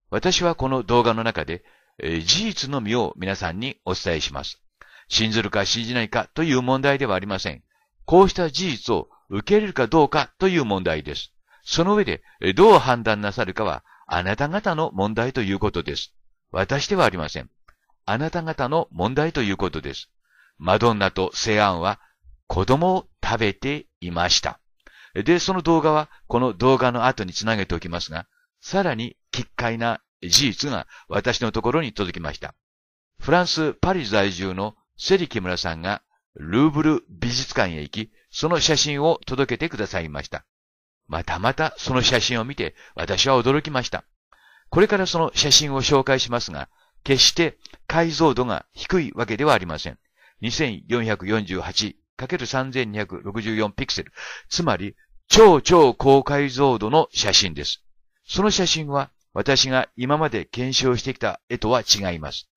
私はこの動画の中で、事実のみを皆さんにお伝えします。信ずるか信じないかという問題ではありません。こうした事実を受け入れるかどうかという問題です。その上で、どう判断なさるかは、あなた方の問題ということです。私ではありません。あなた方の問題ということです。マドンナとセアンは子供を食べていました。で、その動画はこの動画の後につなげておきますが、さらに奇怪な事実が私のところに届きました。フランス・パリ在住のセリ木村さんがルーブル美術館へ行き、その写真を届けてくださいました。またまたその写真を見て私は驚きました。これからその写真を紹介しますが、決して解像度が低いわけではありません。2448×3264 ピクセル。つまり、超超高解像度の写真です。その写真は私が今まで検証してきた絵とは違います。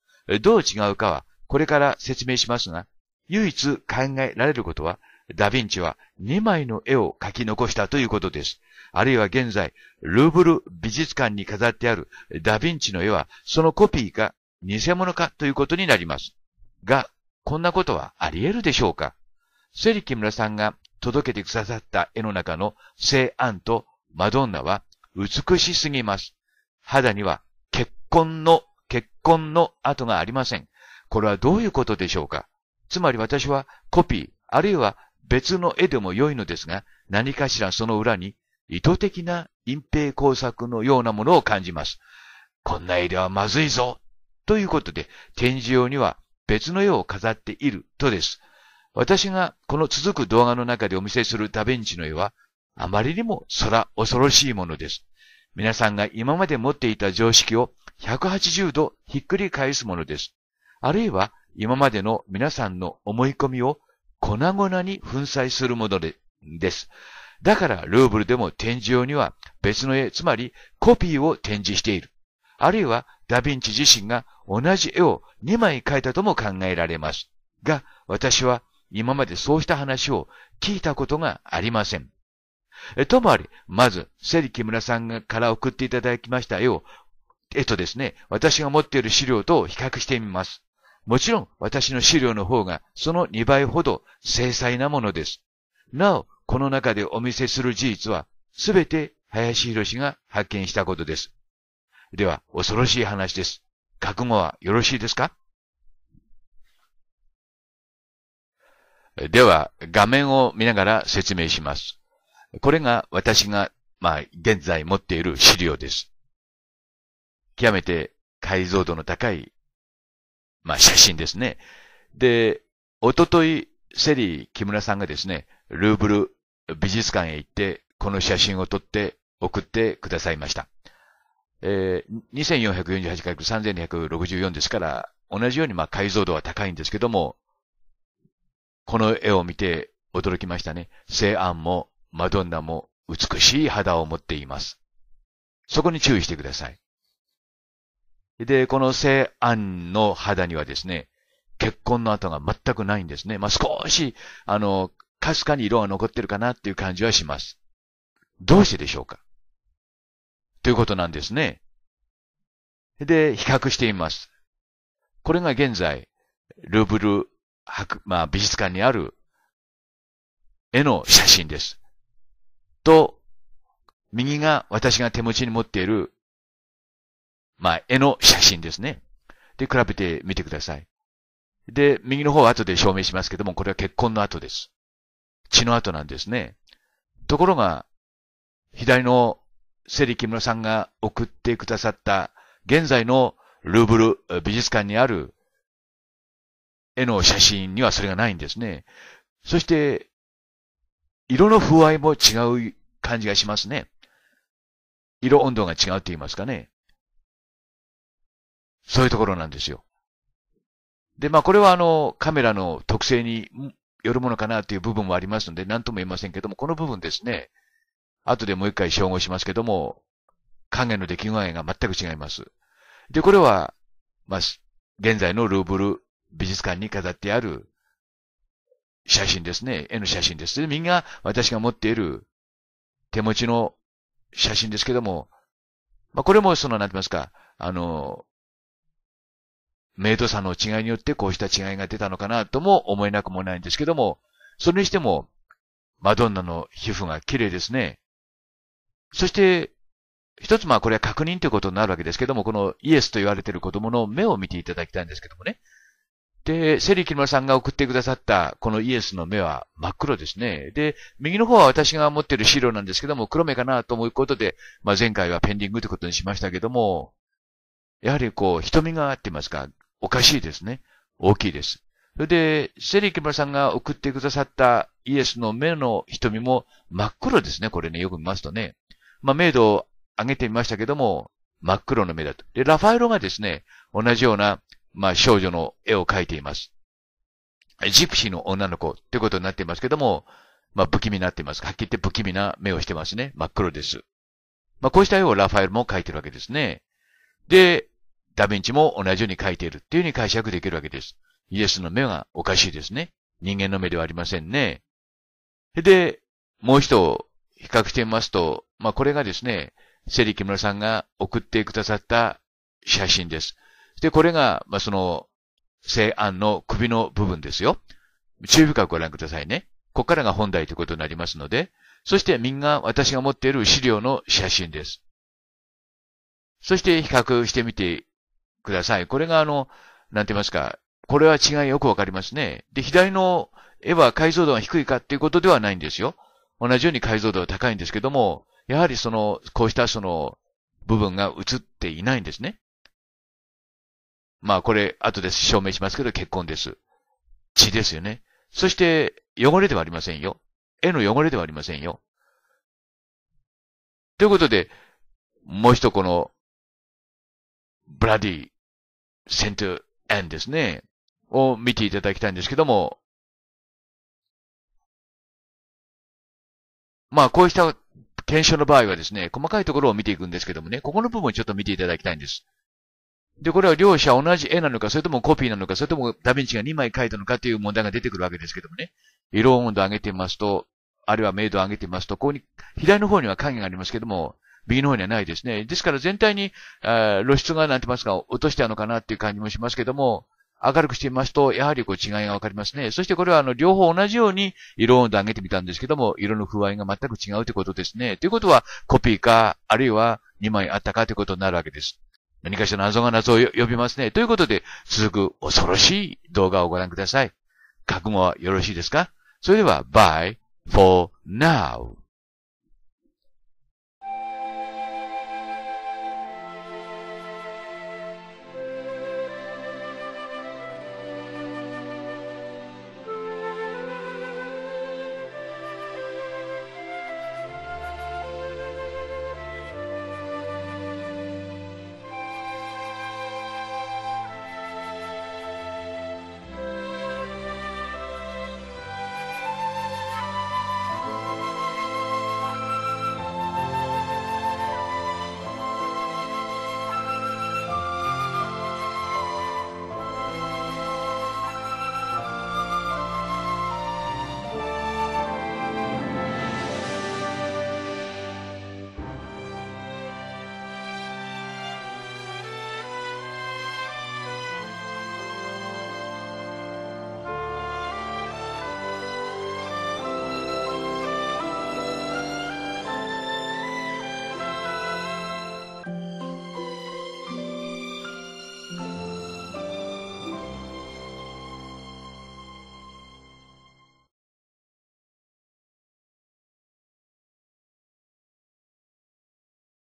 どう違うかはこれから説明しますが、唯一考えられることは、ダヴィンチは2枚の絵を描き残したということです。あるいは現在、ルーブル美術館に飾ってあるダヴィンチの絵は、そのコピーか偽物かということになります。が、こんなことはあり得るでしょうかセリキムラさんが届けてくださった絵の中の聖アンとマドンナは美しすぎます。肌には結婚の、結婚の跡がありません。これはどういうことでしょうか？つまり私はコピー、あるいは別の絵でも良いのですが、何かしらその裏に意図的な隠蔽工作のようなものを感じます。こんな絵ではまずいぞということで、展示用には別の絵を飾っているとです。私がこの続く動画の中でお見せするダヴィンチの絵は、あまりにも空恐ろしいものです。皆さんが今まで持っていた常識を180度ひっくり返すものです。あるいは今までの皆さんの思い込みを粉々に粉砕するものでです。だからルーブルでも展示用には別の絵、つまりコピーを展示している。あるいはダヴィンチ自身が同じ絵を2枚描いたとも考えられます。が、私は今までそうした話を聞いたことがありません。ともあり、まず、セリ木村さんから送っていただきました絵を、絵とですね、私が持っている資料と比較してみます。もちろん、私の資料の方がその2倍ほど精細なものです。なお、この中でお見せする事実は、すべて林博士が発見したことです。では、恐ろしい話です。覚悟はよろしいですか？では、画面を見ながら説明します。これが私が、まあ、現在持っている資料です。極めて解像度の高い、まあ、写真ですね。で、おととい、セリー木村さんがですね、ルーブル美術館へ行って、この写真を撮って送ってくださいました。えー、2448×3264 ですから、同じようにまあ解像度は高いんですけども、この絵を見て驚きましたね。西安もマドンナも美しい肌を持っています。そこに注意してください。で、この西安の肌にはですね、結婚の跡が全くないんですね。まあ、少し、あの、かすかに色が残ってるかなっていう感じはします。どうしてでしょうか？ということなんですね。で、比較してみます。これが現在、ルーブル博、まあ、美術館にある絵の写真です。と、右が私が手持ちに持っている、まあ、絵の写真ですね。で、比べてみてください。で、右の方は後で証明しますけども、これは結婚の後です。血の後なんですね。ところが、左のセリ木村さんが送ってくださった現在のルーブル美術館にある絵の写真にはそれがないんですね。そして、色の風合いも違う感じがしますね。色温度が違うって言いますかね。そういうところなんですよ。で、まあこれはあのカメラの特性によるものかなという部分もありますので何とも言えませんけども、この部分ですね。後でもう一回照合しますけども、影の出来具合が全く違います。で、これは、まあ、現在のルーブル美術館に飾ってある写真ですね。絵の写真です。で、右が私が持っている手持ちの写真ですけども、まあ、これもその、なんて言いますか、あの、明度差の違いによってこうした違いが出たのかなとも思えなくもないんですけども、それにしても、マドンナの皮膚が綺麗ですね。そして、一つまあこれは確認ということになるわけですけども、このイエスと言われている子供の目を見ていただきたいんですけどもね。で、セリキマさんが送ってくださったこのイエスの目は真っ黒ですね。で、右の方は私が持っている資料なんですけども、黒目かなと思うことで、まあ前回はペンディングということにしましたけども、やはりこう、瞳があってますか、おかしいですね。大きいです。それで、セリキマさんが送ってくださったイエスの目の瞳も真っ黒ですね。これね、よく見ますとね。まあ、明度を上げてみましたけども、真っ黒の目だと。で、ラファエロがですね、同じようなまあ、少女の絵を描いています。ジプシーの女の子ってことになっていますけども、まあ、不気味になっています。はっきり言って不気味な目をしてますね。真っ黒です。まあ、こうした絵をラファエルも描いてるわけですね。で、ダヴィンチも同じように描いているっていうふうに解釈できるわけです。イエスの目がおかしいですね。人間の目ではありませんね。で、もう一度比較してみますと、まあ、これがですね、セリキムラさんが送ってくださった写真です。で、これが、まあ、その、西安の首の部分ですよ。注意深くご覧くださいね。ここからが本題ということになりますので、そしてみんな私が持っている資料の写真です。そして比較してみてください。これがあの、なんて言いますか、これは違いよくわかりますね。で、左の絵は解像度が低いかっていうことではないんですよ。同じように解像度は高いんですけども、やはりその、こうしたその、部分が映っていないんですね。まあこれ、後で証明しますけど結婚です。血ですよね。そして、汚れではありませんよ。絵の汚れではありませんよ。ということで、もう一この、ブラディ、セント、エンですね。を見ていただきたいんですけども、まあ、こうした検証の場合はですね、細かいところを見ていくんですけどもね、ここの部分をちょっと見ていただきたいんです。で、これは両者同じ絵なのか、それともコピーなのか、それともダヴィンチが2枚描いたのかという問題が出てくるわけですけどもね。色温度を上げてみますと、あるいは明度を上げてみますと、ここに、左の方には影がありますけども、右の方にはないですね。ですから全体に、露出がなんて言いますか、落としてあるのかなっていう感じもしますけども、明るくしてみますと、やはりこう違いがわかりますね。そしてこれはあの、両方同じように色温度上げてみたんですけども、色の風合いが全く違うということですね。ということは、コピーか、あるいは2枚あったかということになるわけです。何かしら謎が謎を呼びますね。ということで、続く恐ろしい動画をご覧ください。覚悟はよろしいですか？それでは、bye for now.